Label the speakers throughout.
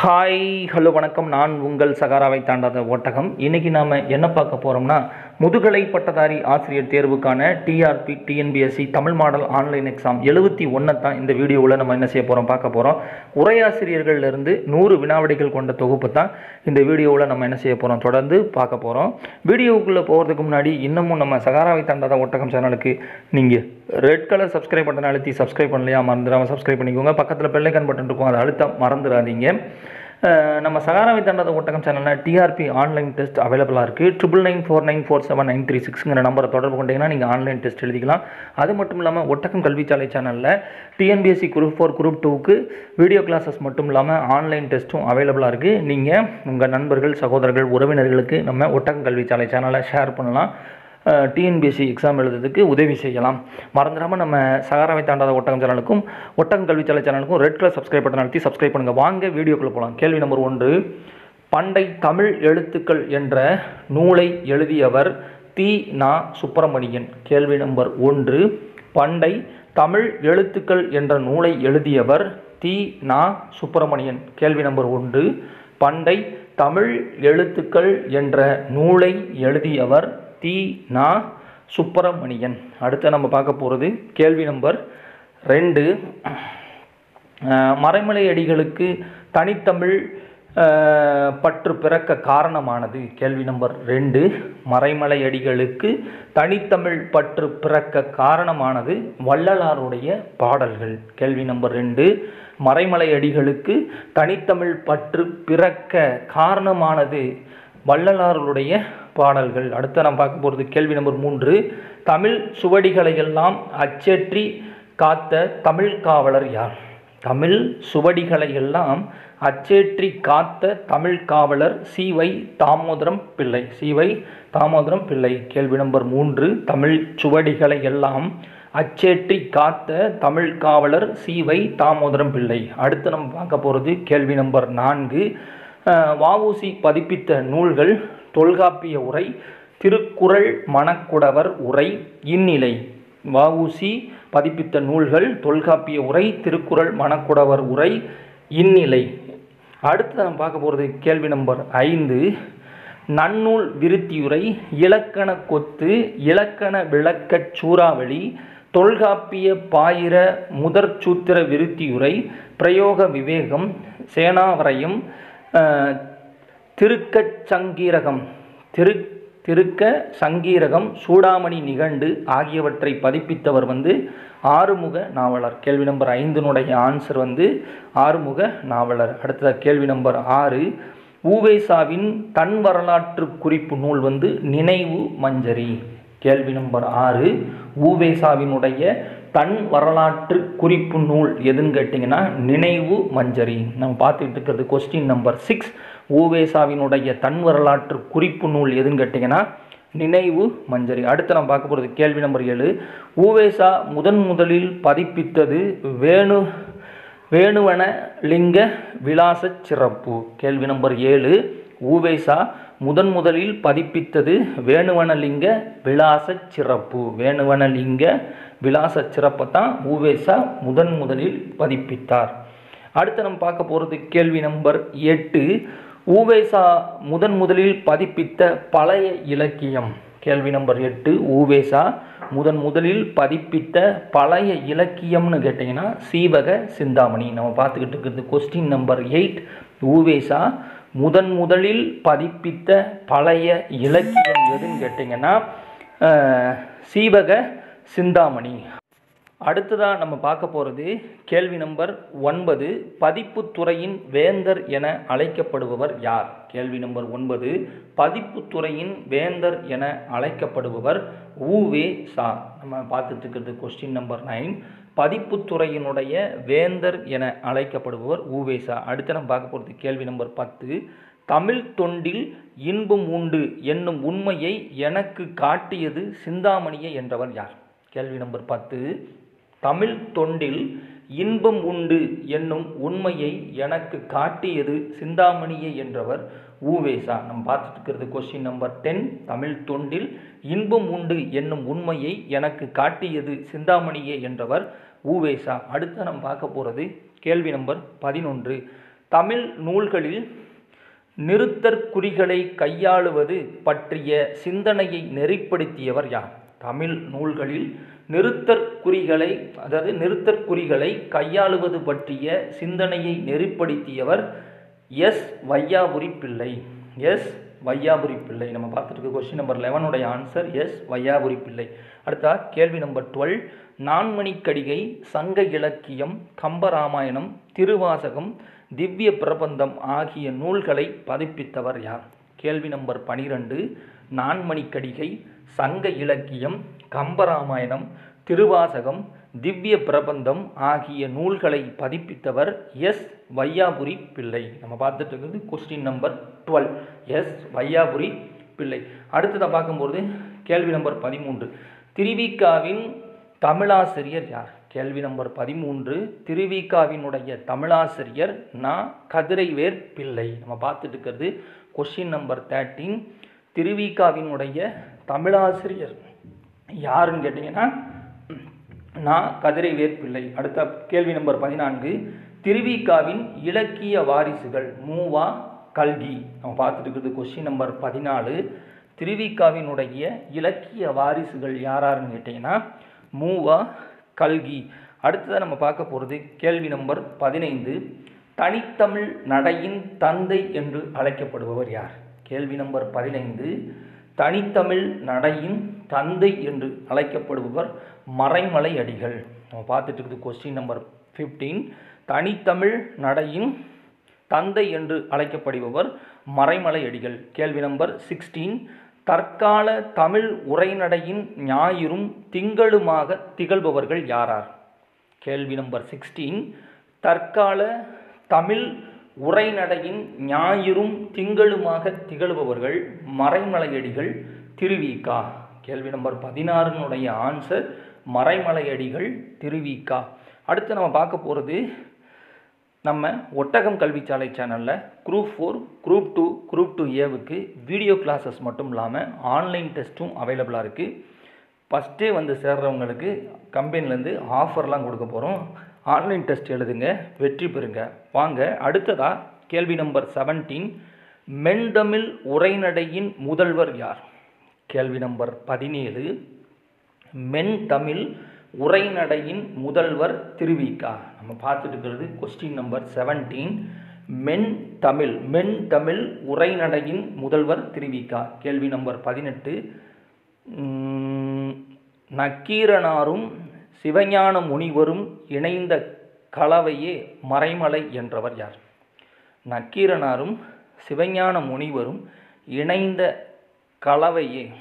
Speaker 1: Hi hello வணக்கம். நான் உங்கள் சகாராவை தாண்டாத ஓட்டகம். இன்றைக்கி நாம் என்ன பார்க்க போகிறோம்னா முதுகலை பட்டதாரி ஆசிரியர் தேர்வுக்கான TRB TNPSC Tamil model online exam எழுபத்தி ஒன்றை தான் இந்த வீடியோவில் நம்ம என்ன செய்ய போகிறோம் பார்க்க போகிறோம் உரையாசிரியர்கள்லேருந்து நூறு வினாவடிகள் கொண்ட தொகுப்பு தான் இந்த வீடியோவில் நம்ம என்ன செய்ய போகிறோம் தொடர்ந்து பார்க்க போகிறோம் வீடியோவுக்குள்ளே போகிறதுக்கு முன்னாடி இன்னமும் நம்ம சகாராவை தாண்டாத ஒட்டகம் சேனலுக்கு நீங்கள் ரெட் கலர் சப்ஸ்கிரைப் பட்டன் அழுத்தி சப்ஸ்கிரைப் பண்ணலையா மறந்துடாமல் சப்ஸ்கிரைப் பண்ணிக்கோங்க. பக்கத்தில் பெல்லைக்கன் பட்டன் இருக்கும் அதை அழுத்த மறந்துடாதீங்க. நம்ம சகாராவை தாண்டாத ஒட்டகம் சேனலில் டிஆர்பி ஆன்லைன் டெஸ்ட் அவைலபிளாக இருக்குது triple nine four nine four seven nine three சிக்ஸ்ங்கிற நம்பரை தொடர்பு கொண்டீங்கன்னா நீங்கள் ஆன்லைன் டெஸ்ட் எழுதிக்கலாம். அது மட்டும் இல்லாமல் ஒட்டகம் கல்விச்சாலை சேனலில் டிஎன்பிஎஸ்சி குரூப் ஃபோர் குரூப் டூக்கு வீடியோ கிளாஸஸ் மட்டும் இல்லாமல் ஆன்லைன் டெஸ்ட்டும் அவைலபிளாக இருக்குது நீங்கள் உங்கள் நண்பர்கள் சகோதரர்கள் உறவினர்களுக்கு நம்ம ஒட்டகம் கல்விச்சாலை சேனலை ஷேர் பண்ணலாம். டிஎன்பிஎஸ்சி எக்ஸாம் எழுதுறதுக்கு உதவி செய்யலாம். மறந்துடாமல் நம்ம சகாராவை தாண்டாத ஒட்டகம் சேனலுக்கும் ஒட்டகம் கல்விச்சாலை சேனலுக்கும் ரெட் கலர் சப்ஸ்கிரைப் பட்டன் அழுத்தி சப்ஸ்கிரைப் பண்ணுங்கள் வாங்க வீடியோக்குள்ளே போகலாம் கேள்வி நம்பர் ஒன்று பண்டை தமிழ் எழுத்துக்கள் என்ற நூலை எழுதியவர் தி. நா. சுப்பிரமணியன். கேள்வி நம்பர் ஒன்று பண்டை தமிழ் எழுத்துக்கள் என்ற நூலை எழுதியவர் தி. நா. சுப்பிரமணியன். கேள்வி நம்பர் ஒன்று பண்டை தமிழ் எழுத்துக்கள் என்ற நூலை எழுதியவர் தி நா சுப்பிரமணியன். அடுத்து நம்ம பார்க்க போகிறது கேள்வி நம்பர் ரெண்டு. மறைமலை அடிகளுக்கு தனித்தமிழ் பற்று பிறக்க காரணமானது? கேள்வி நம்பர் ரெண்டு. மறைமலை அடிகளுக்கு தனித்தமிழ் பற்று பிறக்க காரணமானது வள்ளலாருடைய பாடல்கள்? கேள்வி நம்பர் ரெண்டு. மறைமலை அடிகளுக்கு தனித்தமிழ் பற்று பிறக்க காரணமானது வள்ளலாருடைய பாடல்கள். அடுத்து நாம் பார்க்க போகிறது கேள்வி நம்பர் மூன்று. தமிழ் சுவடிகளை எல்லாம் அச்சேற்றி காத்த தமிழ் காவலர் யார்? தமிழ் சுவடிகளை எல்லாம் அச்சேற்றி காத்த தமிழ் காவலர் சிவை தாமோதரம் பிள்ளை. சிவை தாமோதரம் பிள்ளை. கேள்வி நம்பர் மூன்று. தமிழ் சுவடிகளை எல்லாம் அச்சேற்றி காத்த தமிழ் காவலர் சிவை தாமோதரம் பிள்ளை. அடுத்து நம்ம பார்க்க போகிறது கேள்வி நம்பர் நான்கு. அஹ், வஉசி பதிப்பித்த நூல்கள் தொல்காப்பிய உரை திருக்குறள் மணக்குடவர் உரை இந்நிலை. வஉசி பதிப்பித்த நூல்கள் தொல்காப்பிய உரை திருக்குறள் மணக்குடவர் உரை இந்நிலை. அடுத்து நம்ம பார்க்க போகிறது கேள்வி நம்பர் ஐந்து. நன்னூல் விருத்தியுரை இலக்கண கொத்து இலக்கண விளக்கச் சூறாவளி தொல்காப்பிய பாயிர முதற் சூத்திர விருத்தியுரை பிரயோக விவேகம் சேனாவரையும் அஹ், திருக்கச் சங்கீரகம். திரு திருக்க சங்கீரகம் சூடாமணி நிகண்டு ஆகியவற்றை பதிப்பித்தவர் வந்து ஆறுமுக நாவலர். கேள்வி நம்பர் ஐந்தினுடைய ஆன்சர் வந்து ஆறுமுக நாவலர். அடுத்ததாக கேள்வி நம்பர் ஆறு. ஊவேசாவின் தன் வரலாற்று குறிப்பு நூல் வந்து நினைவு மஞ்சரி. கேள்வி நம்பர் ஆறு. ஊவேசாவினுடைய தன் வரலாற்று குறிப்பு நூல் எதுன்னு கேட்டிங்கன்னா நினைவு மஞ்சரி. நம்ம பார்த்துக்கிட்டு இருக்கிறது கொஸ்டின் நம்பர் சிக்ஸ் ஊவேசாவினுடைய தன் வரலாற்று குறிப்பு நூல் எதுன்னு கேட்டிங்கன்னா நினைவு மஞ்சரி. அடுத்து நம்ம பார்க்க போகிறது கேள்வி நம்பர் ஏழு. ஊவேசா முதன் முதலில் பதிப்பித்தது வேணு வேணுவன லிங்க விலாச சிறப்பு. கேள்வி நம்பர் ஏழு. ஊவேசா முதன் முதலில் பதிப்பித்தது வேணுவனலிங்க விலாச சிறப்பு. வேணுவனலிங்க விலாச சிறப்பை தான் ஊவேசா முதன் முதலில் பதிப்பித்தார். அடுத்து நம்ம பார்க்க போகிறது கேள்வி நம்பர் எட்டு. ஊவேசா முதன் முதலில் பதிப்பித்த பழைய இலக்கியம். கேள்வி நம்பர் எட்டு ஊவேசா முதன் முதலில் பதிப்பித்த பழைய இலக்கியம்னு கேட்டிங்கன்னா சீவக சிந்தாமணி. நம்ம பார்த்துக்கிட்டு இருக்கிறது கொஸ்டின் நம்பர் எயிட் ஊவேசா முதன் முதலில் பதிப்பித்த பழைய இலக்கியம் எதுன்னு கேட்டிங்கன்னா சீவக சிந்தாமணி. அடுத்ததாக நம்ம பார்க்க போகிறது கேள்வி நம்பர் ஒன்பது பதிப்புத்துறையின் வேந்தர் என அழைக்கப்படுபவர் யார்? கேள்வி நம்பர் ஒன்பது பதிப்புத்துறையின் வேந்தர் என அழைக்கப்படுபவர் ஊவே சா. நம்ம பார்த்துட்டு இருக்கிறது கொஸ்டின் நம்பர் நைன் பதிப்புத்துறையினுடைய வேந்தர் என அழைக்கப்படுபவர் ஊவேசா அடுத்து நம்ம பார்க்க போகிறது கேள்வி நம்பர் பத்து தமிழ் தொண்டில் இன்பம் உண்டு என்னும் உண்மையை எனக்கு காட்டியது சிந்தாமணியை என்றவர் யார்? கேள்வி நம்பர் பத்து தமிழ் தொண்டில் இன்பம் உண்டு என்னும் உண்மையை எனக்கு காட்டியது சிந்தாமணியே என்றவர் ஊவேசா. நம்ம பார்த்துட்டு இருக்கிறது கொஸ்டின் நம்பர் டென் தமிழ் தொண்டில் இன்பம் உண்டு என்னும் உண்மையை எனக்கு காட்டியது சிந்தாமணியே என்றவர் ஊவேசா. அடுத்து நம்ம பார்க்க போகிறது கேள்வி நம்பர் பதினொன்று. தமிழ் நூல்களில் நிறுத்தற்குறிகளை கையாளுவது பற்றிய சிந்தனையை நெறிப்படுத்தியவர் யார்? தமிழ் நூல்களில் நிறுத்தற்குறிகளை அதாவது நிறுத்தற்குறிகளை கையாளுவது பற்றிய சிந்தனையை நெறிப்படுத்தியவர் எஸ் வையாபுரி பிள்ளை எஸ் வையாபுரி பிள்ளை நம்ம பார்த்துட்டு கொஸ்டின் நம்பர் லெவனுடைய ஆன்சர் எஸ் வையாபுரி பிள்ளை அடுத்தா கேள்வி நம்பர் டுவெல் நான்மணிக்கடிகை சங்க இலக்கியம் கம்பராமாயணம் திருவாசகம் திவ்ய பிரபந்தம் ஆகிய நூல்களை பதிப்பித்தவர் யார்? கேள்வி நம்பர் பனிரெண்டு. நான்மணிக்கடிகை சங்க இலக்கியம் கம்பராமாயணம் திருவாசகம் திவ்ய பிரபந்தம் ஆகிய நூல்களை பதிப்பித்தவர் எஸ். வையாபுரி பிள்ளை. நம்ம பார்த்துட்டு இருக்கிறது question number twelve yes. Vaiyapuri Pillai. அடுத்ததை பார்க்கும்போது கேள்வி நம்பர் பதிமூன்று. திருவிக்காவின் தமிழாசிரியர் யார்? கேள்வி நம்பர் பதிமூன்று. திருவிக்காவினுடைய தமிழாசிரியர் நா. கதிரைவேர் பிள்ளை. நம்ம பார்த்துட்டு இருக்கிறது கொஸ்டின் நம்பர் தேர்ட்டீன் திருவிக்காவினுடைய தமிழாசிரியர். யாருன்னு கேட்டிங்கன்னா நான் கதிரை வேற்பிள்ளை. அடுத்த கேள்வி நம்பர் பதினான்கு. திருவிக்காவின் இலக்கிய வாரிசுகள் மூவா கல்கி. நம்ம பார்த்துட்டு இருக்கிறது கொஸ்டின் நம்பர் பதினாலு. திருவிக்காவினுடைய இலக்கிய வாரிசுகள் யாராருன்னு கேட்டிங்கன்னா மூவா கல்கி. அடுத்ததாக நம்ம பார்க்க போகிறது கேள்வி நம்பர் பதினைந்து. தனித்தமிழ் நடையின் தந்தை என்று அழைக்கப்படுபவர் யார்? கேள்வி நம்பர் பதினைந்து. தனித்தமிழ் நடையின் தந்தை என்று அழைக்கப்படுபவர் மறைமலை அடிகள். நம்ம பார்த்துட்டு இருக்குது கொஸ்டின் நம்பர் ஃபிஃப்டீன் தனித்தமிழ் நடையின் தந்தை என்று அழைக்கப்படுபவர் மறைமலை அடிகள். கேள்வி நம்பர் சிக்ஸ்டீன் தற்கால தமிழ் உரைநடையின் ஞாயிறும் திங்களுமாக திகழ்பவர்கள் யாரார் கேள்வி நம்பர் சிக்ஸ்டீன் தற்கால தமிழ் உரைநடையின் ஞாயிறும் திங்களுமாக திகழ்பவர்கள் மறைமலையடிகள் திருவிக்கா. கேள்வி நம்பர் பதினாறுனுடைய ஆன்சர் மறைமலையடிகள் திருவிக்கா. அடுத்து நம்ம பார்க்க போகிறது நம்ம ஒட்டகம் கல்விச்சாலை சேனலில் group four group two group two ஏவுக்கு video classes மட்டும் இல்லாமல் ஆன்லைன் டெஸ்ட்டும் அவைலபிளாக இருக்குது ஃபஸ்ட்டே வந்து சேர்றவங்களுக்கு கம்பெனிலேருந்து ஆஃபர்லாம் கொடுக்க போகிறோம் ஆன்லைன் டெஸ்ட் எழுதுங்க வெற்றி பெறுங்க. வாங்க அடுத்ததாக கேள்வி நம்பர் செவன்டீன் மென்தமிழ் உரைநடையின் முதல்வர் யார்? கேள்வி நம்பர் பதினேழு. மென் தமிழ் உரைநடையின் முதல்வர் திருவிக்கா நம்ம பார்த்துட்டு இருக்கிறது கொஸ்டின் நம்பர் செவன்டீன் மென் தமிழ் மென் தமிழ் உரைநடையின் முதல்வர் திருவிக்கா கேள்வி நம்பர் பதினெட்டு. நக்கீரனாரும் சிவஞான முனிவரும் இணைந்த கலவையே மறைமலை என்றவர் யார்? நக்கீரனாரும் சிவஞான முனிவரும் இணைந்த கலவையே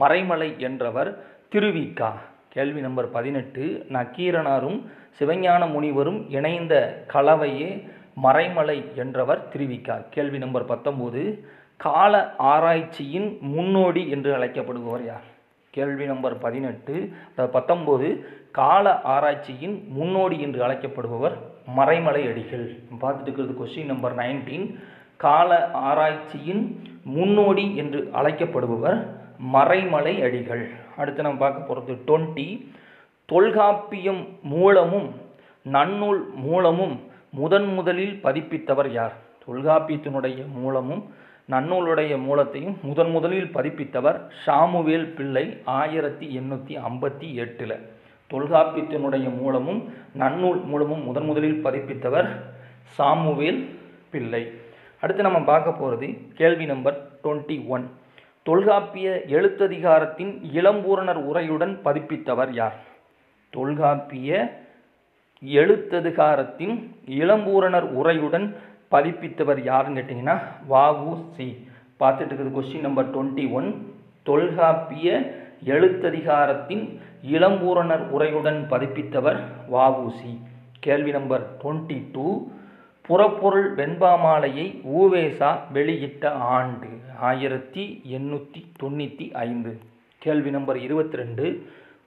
Speaker 1: மறைமலை என்றவர் திருவிக்கா. கேள்வி நம்பர் பதினெட்டு. நக்கீரனாரும் சிவஞான முனிவரும் இணைந்த கலவையே மறைமலை என்றவர் திருவிக்கா. கேள்வி நம்பர் பத்தொம்போது. கால ஆராய்ச்சியின் முன்னோடி என்று அழைக்கப்படுபவர் யார்? கேள்வி நம்பர் பதினெட்டு பத்தொம்போது கால ஆராய்ச்சியின் முன்னோடி என்று அழைக்கப்படுபவர் மறைமலை அடிகள். பார்த்துட்டு இருக்கிறது கொஸ்டின் நம்பர் நைன்டீன் கால ஆராய்ச்சியின் முன்னோடி என்று அழைக்கப்படுபவர் மறைமலை அடிகள். அடுத்து நம்ம பார்க்க போகிறது டுவெண்ட்டி தொல்காப்பியம் மூலமும் நன்னூல் மூலமும் முதன் முதலில் பதிப்பித்தவர் யார்? தொல்காப்பியத்தினுடைய மூலமும் நன்னூலுடைய மூலத்தையும் முதன் முதலில் பதிப்பித்தவர் ஷாமுவேல் பிள்ளை ஆயிரத்தி எண்ணூற்றி ஐம்பத்தி எட்டில். தொல்காப்பியத்தினுடைய மூலமும் நன்னூல் மூலமும் முதன் முதலில் பதிப்பித்தவர் சாமுவேல் பிள்ளை. அடுத்து நம்ம பார்க்க போகிறது கேள்வி நம்பர் டுவெண்ட்டி ஒன். தொல்காப்பிய எழுத்ததிகாரத்தின் இளம்பூரணர் உரையுடன் பதிப்பித்தவர் யார்? தொல்காப்பிய எழுத்ததிகாரத்தின் இளம்பூரணர் உரையுடன் பதிப்பித்தவர் யாருன்னு கேட்டிங்கன்னா வாவு சி. பார்த்துட்டு இருக்கிறது கொஸ்டின் நம்பர் டுவெண்ட்டி ஒன் தொல்காப்பிய எழுத்ததிகாரத்தின் இளம்பூரணர் உரையுடன் பதிப்பித்தவர் வாவுசி கேள்வி நம்பர் டுவெண்ட்டி டூ புறப்பொருள் வெண்பாமாலையை ஊவேசா வெளியிட்ட ஆண்டு ஆயிரத்தி எண்ணூற்றி தொண்ணூற்றி ஐந்து. கேள்வி நம்பர் இருபத்தி ரெண்டு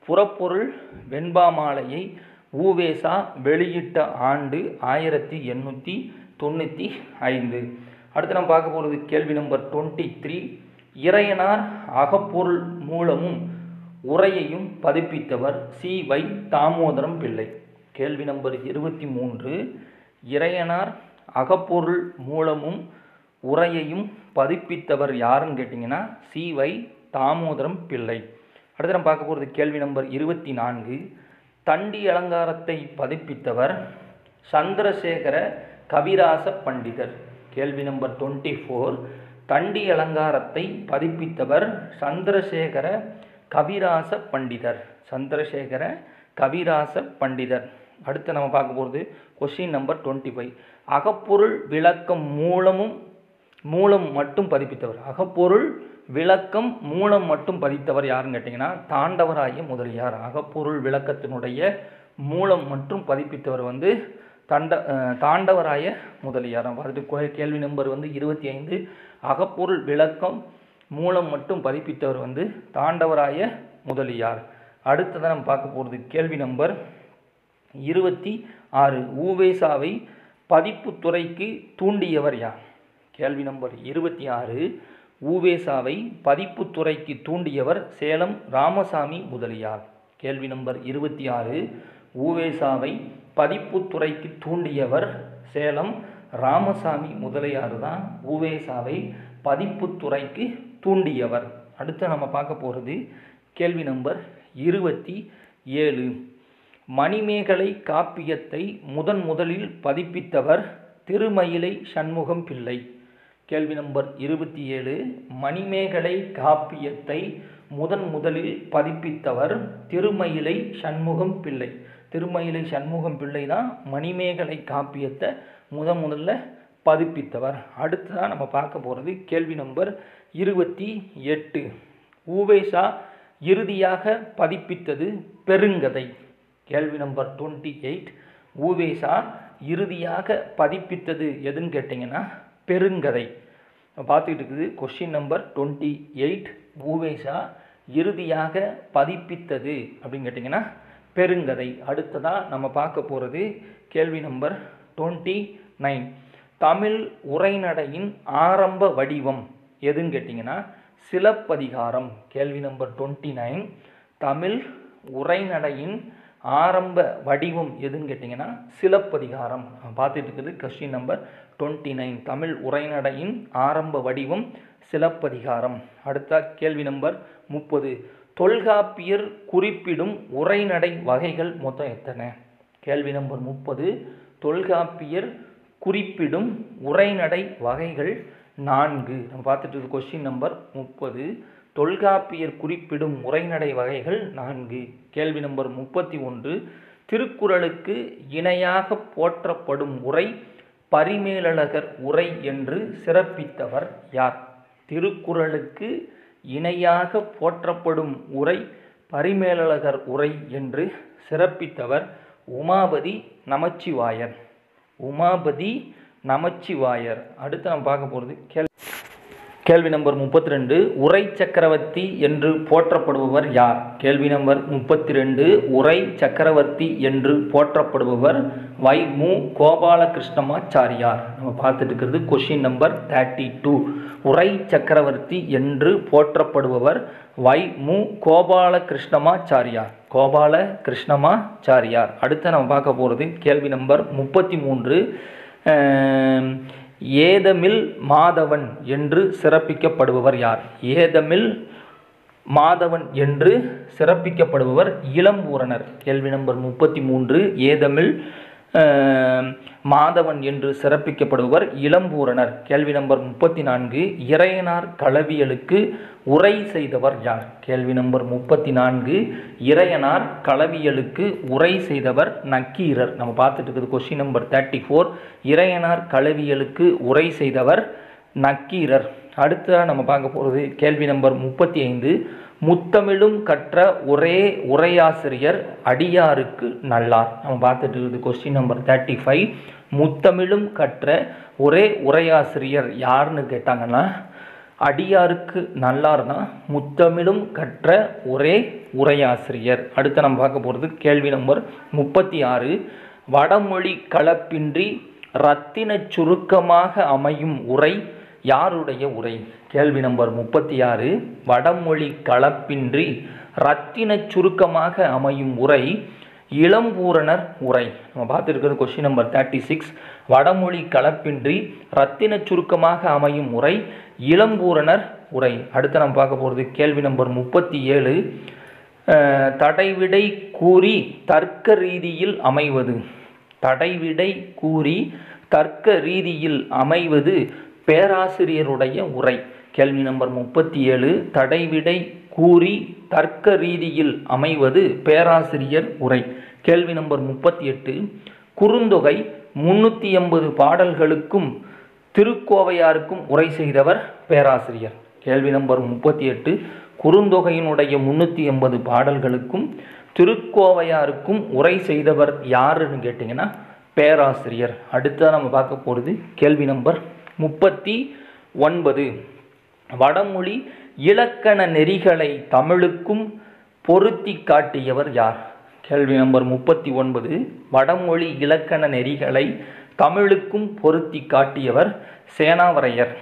Speaker 1: புறப்பொருள் வெண்பாமாலையை ஊவேசா வெளியிட்ட ஆண்டு ஆயிரத்தி எண்ணூற்றி தொண்ணூற்றி ஐந்து. அடுத்து நம்ம பார்க்க போகிறது கேள்வி நம்பர் டுவெண்ட்டி த்ரீ. இறையனார் அகப்பொருள் மூலமும் உரையையும் பதிப்பித்தவர் சி. வை. தாமோதரம் பிள்ளை. கேள்வி நம்பர் இருபத்தி மூன்று. இறையனார் அகப்பொருள் மூலமும் உரையையும் பதிப்பித்தவர் யாருன்னு கேட்டிங்கன்னா சிவை தாமோதரம் பிள்ளை. அடுத்து நம்ம பார்க்க போகிறது கேள்வி நம்பர் இருபத்தி நான்கு. தண்டி அலங்காரத்தை பதிப்பித்தவர் சந்திரசேகர கவிராச பண்டிதர். கேள்வி நம்பர் டுவெண்ட்டி ஃபோர் தண்டி அலங்காரத்தை பதிப்பித்தவர் சந்திரசேகர கவிராச பண்டிதர். சந்திரசேகர கவிராச பண்டிதர். அடுத்து நம்ம பார்க்க போகிறது கொஸ்டின் நம்பர் டுவெண்ட்டி ஃபைவ் அகப்பொருள் விளக்கம் மூலமும் மூலம் மட்டும் பதிப்பித்தவர். அகப்பொருள் விளக்கம் மூலம் மட்டும் பதித்தவர் யாருன்னு கேட்டிங்கன்னா தாண்டவராய முதலியார். அகப்பொருள் விளக்கத்தினுடைய மூலம் மற்றும் பதிப்பித்தவர் வந்து தண்ட தாண்டவராய முதலியார். பார்த்துட்டு கோ- கேள்வி நம்பர் வந்து இருபத்தி ஐந்து அகப்பொருள் விளக்கம் மூலம் மட்டும் பதிப்பித்தவர் வந்து தாண்டவராய முதலியார். அடுத்ததான் நம்ம பார்க்க போகிறது கேள்வி நம்பர் இருபத்தி ஆறு. ஊவேசாவை பதிப்புத்துறைக்கு தூண்டியவர் யார்? கேள்வி நம்பர் இருபத்தி ஆறு. ஊவேசாவை பதிப்புத்துறைக்கு தூண்டியவர் சேலம் ராமசாமி முதலியார். கேள்வி நம்பர் இருபத்தி ஆறு. ஊவேசாவை பதிப்புத்துறைக்கு தூண்டியவர் சேலம் ராமசாமி முதலியார் தான் உவேசாவை பதிப்புத்துறைக்கு தூண்டியவர். அடுத்து நம்ம பார்க்க போகிறது கேள்வி நம்பர் இருபத்தி ஏழு. மணிமேகலை காப்பியத்தை முதன் முதலில் பதிப்பித்தவர் திருமயிலை சண்முகம் பிள்ளை. கேள்வி நம்பர் இருபத்தி ஏழு. மணிமேகலை காப்பியத்தை முதன் முதலில் பதிப்பித்தவர் திருமயிலை சண்முகம் பிள்ளை. திருமயிலை சண்முகம் பிள்ளை தான் மணிமேகலை காப்பியத்தை முதன் முதல்ல பதிப்பித்தவர். அடுத்ததாக நம்ம பார்க்க போகிறது கேள்வி நம்பர் இருபத்தி எட்டு. ஊவேசா இறுதியாக பதிப்பித்தது பெருங்கதை. கேள்வி நம்பர் டுவெண்ட்டி எயிட். ஊவேசா இறுதியாக பதிப்பித்தது எதுன்னு கேட்டிங்கன்னா பெருங்கதை. பார்த்துக்கிட்டு இருக்குது question number twenty eight. Uvesa இறுதியாக பதிப்பித்தது அப்படின்னு கேட்டிங்கன்னா பெருங்கதை. அடுத்ததாக நம்ம பார்க்க போகிறது கேள்வி நம்பர் டுவெண்ட்டி நைன் தமிழ் உரைநடையின் ஆரம்ப வடிவம் எதுன்னு கேட்டிங்கன்னா சிலப்பதிகாரம். கேள்வி நம்பர் டுவெண்ட்டி நைன் தமிழ் உரைநடையின் ஆரம்ப வடிவம் எதுன்னு கேட்டிங்கன்னா சிலப்பதிகாரம். பார்த்துட்டு இருக்குது question number twenty nine Tamil உரைநடையின் ஆரம்ப வடிவம் சிலப்பதிகாரம். அடுத்த கேள்வி நம்பர் முப்பது. தொல்காப்பியர் குறிப்பிடும் உரைநடை வகைகள் மொத்தம் எத்தனை? கேள்வி நம்பர் முப்பது. தொல்காப்பியர் குறிப்பிடும் உரைநடை வகைகள் நான்கு. நம்ம பார்த்துட்டு கொஸ்டின் நம்பர் முப்பது. தொல்காப்பியர் குறிப்பிடும் உரைநடை வகைகள் நான்கு. கேள்வி நம்பர் முப்பத்தி ஒன்று. திருக்குறளுக்கு இணையாக போற்றப்படும் உரை பரிமேலழகர் உரை என்று சிறப்பித்தவர் யார்? திருக்குறளுக்கு இணையாக போற்றப்படும் உரை பரிமேலழகர் உரை என்று சிறப்பித்தவர் உமாபதி நமச்சிவாயர் உமாபதி நமச்சிவாயர். அடுத்து நம்ம பார்க்க போகிறது கேள்வி கேள்வி நம்பர் முப்பத்தி ரெண்டு உரை சக்கரவர்த்தி என்று போற்றப்படுபவர் யார்? கேள்வி நம்பர் முப்பத்தி ரெண்டு உரை சக்கரவர்த்தி என்று போற்றப்படுபவர் வை மு கோபாலகிருஷ்ணமாச்சாரியார். நம்ம பார்த்துட்டு இருக்கிறது கொஷின் நம்பர் தேர்ட்டி டூ உரை சக்கரவர்த்தி என்று போற்றப்படுபவர் வை மு கோபாலகிருஷ்ணமாச்சாரியார். கோபால கிருஷ்ணமாச்சாரியார் அடுத்து நம்ம பார்க்க போகிறது கேள்வி நம்பர் முப்பத்தி மூன்று. ஏதமில் மாதவன் என்று சிறப்பிக்கப்படுபவர் யார்? ஏதமில் மாதவன் என்று சிறப்பிக்கப்படுபவர் இளம்பூரணர். கேள்வி நம்பர் முப்பத்தி மூன்று. ஏதமில் மாதவன் என்று சிறப்பிக்கப்படுபவர் இளம்பூரணர். கேள்வி நம்பர் முப்பத்தி நான்கு இறையனார் களவியலுக்கு உரை செய்தவர் யார்? கேள்வி நம்பர் முப்பத்தி நான்கு இறையனார் களவியலுக்கு உரை செய்தவர் நக்கீரர். நம்ம பார்த்துட்டு இருக்குது question number thirty four Iraiyanar களவியலுக்கு உரை செய்தவர் நக்கீரர். அடுத்ததாக நம்ம பார்க்க போகிறது கேள்வி நம்பர் முப்பத்தி ஐந்து முத்தமிழும் கற்ற ஒரே உரையாசிரியர் அடியாருக்கு நல்லார். நம்ம பார்த்துட்டு இருக்குது கொஸ்டின் நம்பர் தேர்ட்டி ஃபைவ் முத்தமிழும் கற்ற ஒரே உரையாசிரியர் யாருன்னு கேட்டாங்கன்னா அடியாருக்கு நல்லார் தான் முத்தமிழும் கற்ற ஒரே உரையாசிரியர். அடுத்து நம்ம பார்க்க போகிறது கேள்வி நம்பர் முப்பத்தி ஆறு. வடமொழி கலப்பின்றி ரத்தின சுருக்கமாக அமையும் உரை யாருடைய உரை? கேள்வி நம்பர் முப்பத்தி ஆறு வடமொழி கலப்பின்றி ரத்தின சுருக்கமாக அமையும் உரை இளம்பூரணர் உரை. நம்ம பார்த்துருக்கிறது கொஸ்டின் நம்பர் தேர்ட்டி சிக்ஸ் வடமொழி கலப்பின்றி ரத்தின சுருக்கமாக அமையும் உரை இளம்பூரணர் உரை. அடுத்து நம்ம பார்க்க போகிறது கேள்வி நம்பர் முப்பத்தி ஏழு தடைவிடை கூறி தர்க்க ரீதியில் அமைவது. தடைவிடை கூறி தர்க்க ரீதியில் அமைவது பேராசிரியருடைய உரை. கேள்வி நம்பர் முப்பத்தி ஏழு தடைவிடை கூறி தர்க்க ரீதியில் அமைவது பேராசிரியர் உரை. கேள்வி நம்பர் முப்பத்தி எட்டு குறுந்தொகை முன்னூற்றி எண்பது பாடல்களுக்கும் திருக்கோவையாருக்கும் உரை செய்தவர் பேராசிரியர். கேள்வி நம்பர் முப்பத்தி எட்டு குறுந்தொகையினுடைய முன்னூற்றி எண்பது பாடல்களுக்கும் திருக்கோவையாருக்கும் உரை செய்தவர் யாருன்னு கேட்டிங்கன்னா பேராசிரியர். அடுத்ததாக நம்ம பார்க்க போகிறது கேள்வி நம்பர் முப்பத்தி ஒன்பது. வடமொழி இலக்கண நெறிகளை தமிழுக்கும் பொருத்தி காட்டியவர் யார்? கேள்வி நம்பர் முப்பத்தி ஒன்பது. வடமொழி இலக்கண நெறிகளை தமிழுக்கும் பொருத்தி காட்டியவர் சேனாவரையர்.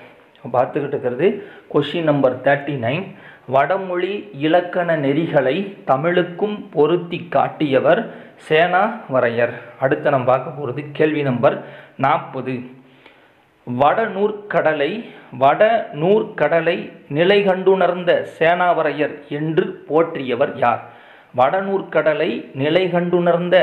Speaker 1: பார்த்துக்கிட்டு இருக்கிறது. கொஷின் நம்பர் தேர்ட்டி நைன் வடமொழி இலக்கண நெறிகளை தமிழுக்கும் பொருத்தி காட்டியவர் சேனாவரையர். அடுத்து நம்ம பார்க்க போகிறது கேள்வி நம்பர் நாற்பது. வடநூற்கடலை வடநூற்கடலை நிலை கண்டுணர்ந்த சேனாவரையர் என்று போற்றியவர் யார்? வடநூற்கடலை நிலை கண்டுணர்ந்த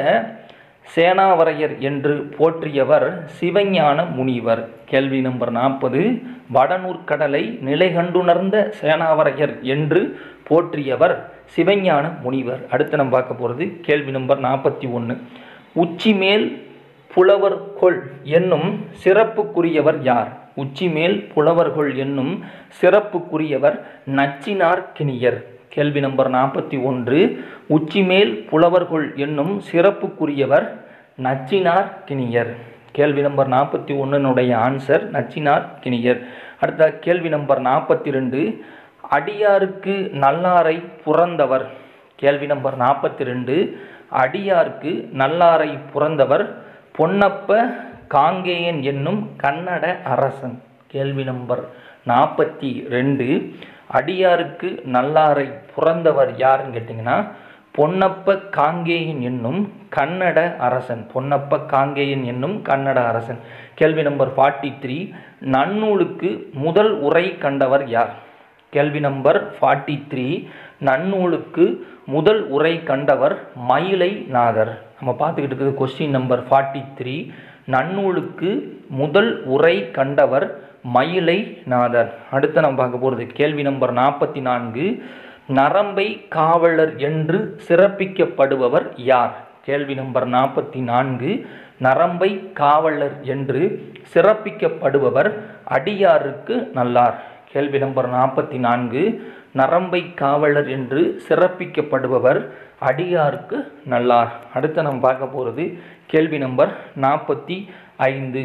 Speaker 1: சேனாவரையர் என்று போற்றியவர் சிவஞான முனிவர். கேள்வி நம்பர் நாற்பது. வடநூற்கடலை நிலை கண்டுணர்ந்த சேனாவரையர் என்று போற்றியவர் சிவஞான முனிவர். அடுத்து நம்ம பார்க்க போகிறது கேள்வி நம்பர் நாற்பத்தி ஒன்று உச்சிமேல் புலவர் கொள் என்னும் சிறப்புக்குரியவர் யார்? உச்சிமேல் புலவர்கொள் என்னும் சிறப்புக்குரியவர் நச்சினார் கிணியர். கேள்வி நம்பர் நாற்பத்தி ஒன்று. உச்சிமேல் புலவர்கொள் என்னும் சிறப்புக்குரியவர் நச்சினார் கிணியர். கேள்வி நம்பர் நாற்பத்தி ஒன்றினுடைய ஆன்சர் நச்சினார் கிணியர். அடுத்த கேள்வி நம்பர் நாற்பத்தி ரெண்டு. அடியாருக்கு நல்லாரை புறந்தவர் கேள்வி நம்பர் நாற்பத்தி ரெண்டு. அடியாருக்கு நல்லாரை புறந்தவர் பொன்னப்ப காங்கேயன் என்னும் கன்னட அரசன். கேள்வி நம்பர் நாற்பத்தி ரெண்டு. அடியாருக்கு நல்லாரை புறந்தவர் யாருன்னு கேட்டிங்கன்னா பொன்னப்ப காங்கேயன் என்னும் கன்னட அரசன். பொன்னப்ப காங்கேயன் என்னும் கன்னட அரசன். கேள்வி நம்பர் ஃபார்ட்டி த்ரீ நன்னூலுக்கு முதல் உரை கண்டவர் யார்? கேள்வி நம்பர் ஃபார்ட்டி த்ரீ நன்னூலுக்கு முதல் உரை கண்டவர் மயிலை நாதர். நம்ம பார்த்துக்கிட்டு இருக்கிறது கொஸ்டின் நம்பர் ஃபார்ட்டி த்ரீ நன்னூலுக்கு முதல் உரை கண்டவர் மயிலை நாதர். அடுத்து நம்ம பார்க்க போகிறது கேள்வி நம்பர் நாற்பத்தி நான்கு. நரம்பை காவலர் என்று சிறப்பிக்கப்படுபவர் யார்? கேள்வி நம்பர் நாற்பத்தி நான்கு. நரம்பை காவலர் என்று சிறப்பிக்கப்படுபவர் அடியாருக்கு நல்லார். கேள்வி நம்பர் நாற்பத்தி நான்கு நரம்பை காவலர் என்று சிறப்பிக்கப்படுபவர் அடியாருக்கு நல்லார். அடுத்து நம்ம பார்க்க போகிறது கேள்வி நம்பர் நாற்பத்தி ஐந்து.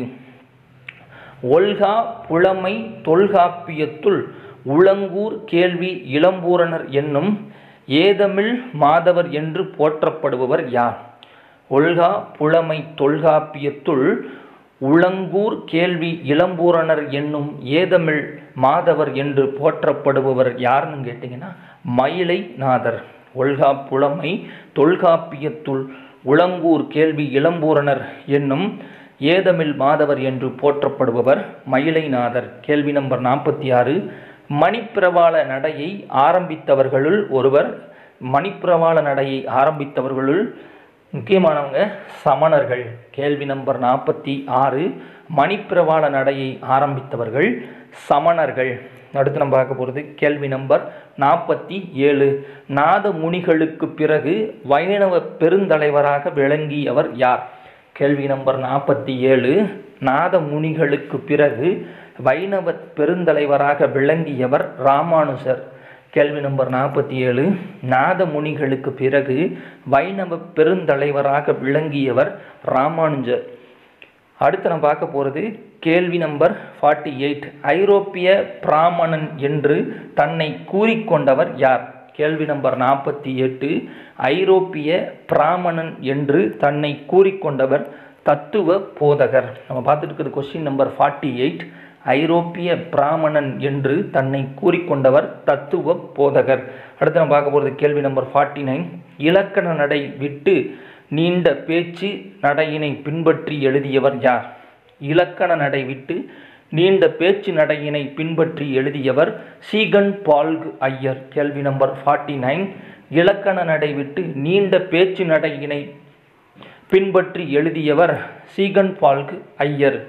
Speaker 1: ஒல்கா புலமை தொல்காப்பியத்துள் உளங்கூர் கேள்வி இளம்பூரணர் என்னும் ஏதமிழ் மாதவர் என்று போற்றப்படுபவர் யார்? ஒல்கா புலமை தொல்காப்பியத்துள் உளங்கூர் கேள்வி இளம்பூரணர் என்னும் ஏதமிழ் மாதவர் என்று போற்றப்படுபவர் யாருன்னு கேட்டிங்கன்னா மயிலை நாதர். ஒல்கா புலமை தொல்காப்பியத்துள் உளங்கூர் கேள்வி இளம்பூரணர் என்னும் ஏதமிழ் மாதவர் என்று போற்றப்படுபவர் மயிலைநாதர் கேள்வி நம்பர் நாற்பத்தி ஆறு மணிப்பிரவாள நடையை ஆரம்பித்தவர்களுள் ஒருவர் மணிப்பிரவாள நடையை ஆரம்பித்தவர்களுள் முக்கியமானவங்க சமணர்கள். கேள்வி நம்பர் நாற்பத்தி ஆறு மணிப்பிரவாள நடையை ஆரம்பித்தவர்கள் சமணர்கள். அடுத்து நம்ம பார்க்க போகிறது கேள்வி நம்பர் நாற்பத்தி ஏழு நாத முனிகளுக்கு பிறகு வைணவ பெருந்தலைவராக விளங்கியவர் யார்? கேள்வி நம்பர் நாற்பத்தி ஏழு நாத முனிகளுக்கு பிறகு வைணவ பெருந்தலைவராக விளங்கியவர் ராமானுஜர். கேள்வி நம்பர் நாற்பத்தி ஏழு நாத முனிகளுக்கு பிறகு வைணவ பெருந்தலைவராக விளங்கியவர் ராமானுஜர். அடுத்து நம்ம பார்க்க போகிறது கேள்வி நம்பர் ஃபார்ட்டி எயிட் ஐரோப்பிய பிராமணன் என்று தன்னை கூறிக்கொண்டவர் யார்? கேள்வி நம்பர் நாற்பத்தி எட்டு ஐரோப்பிய பிராமணன் என்று தன்னை கூறிக்கொண்டவர் தத்துவ போதகர். நம்ம பார்த்துட்டு இருக்கிறது கொஸ்டின் நம்பர் ஃபார்ட்டி எயிட் ஐரோப்பிய பிராமணன் என்று தன்னை கூறிக்கொண்டவர் தத்துவ போதகர். அடுத்து நம்ம பார்க்க போகிறது கேள்வி நம்பர் ஃபார்ட்டி நைன் இலக்கண நடை விட்டு நீண்ட பேச்சு நடையினை பின்பற்றி எழுதியவர் யார்? இலக்கண நடை விட்டு நீண்ட பேச்சு நடையினை பின்பற்றி எழுதியவர் சீகன் பால்க் ஐயர். கேள்வி நம்பர் ஃபார்ட்டி நைன் இலக்கண நடை விட்டு நீண்ட பேச்சு நடையினை பின்பற்றி எழுதியவர் Ziegenbalg Iyer.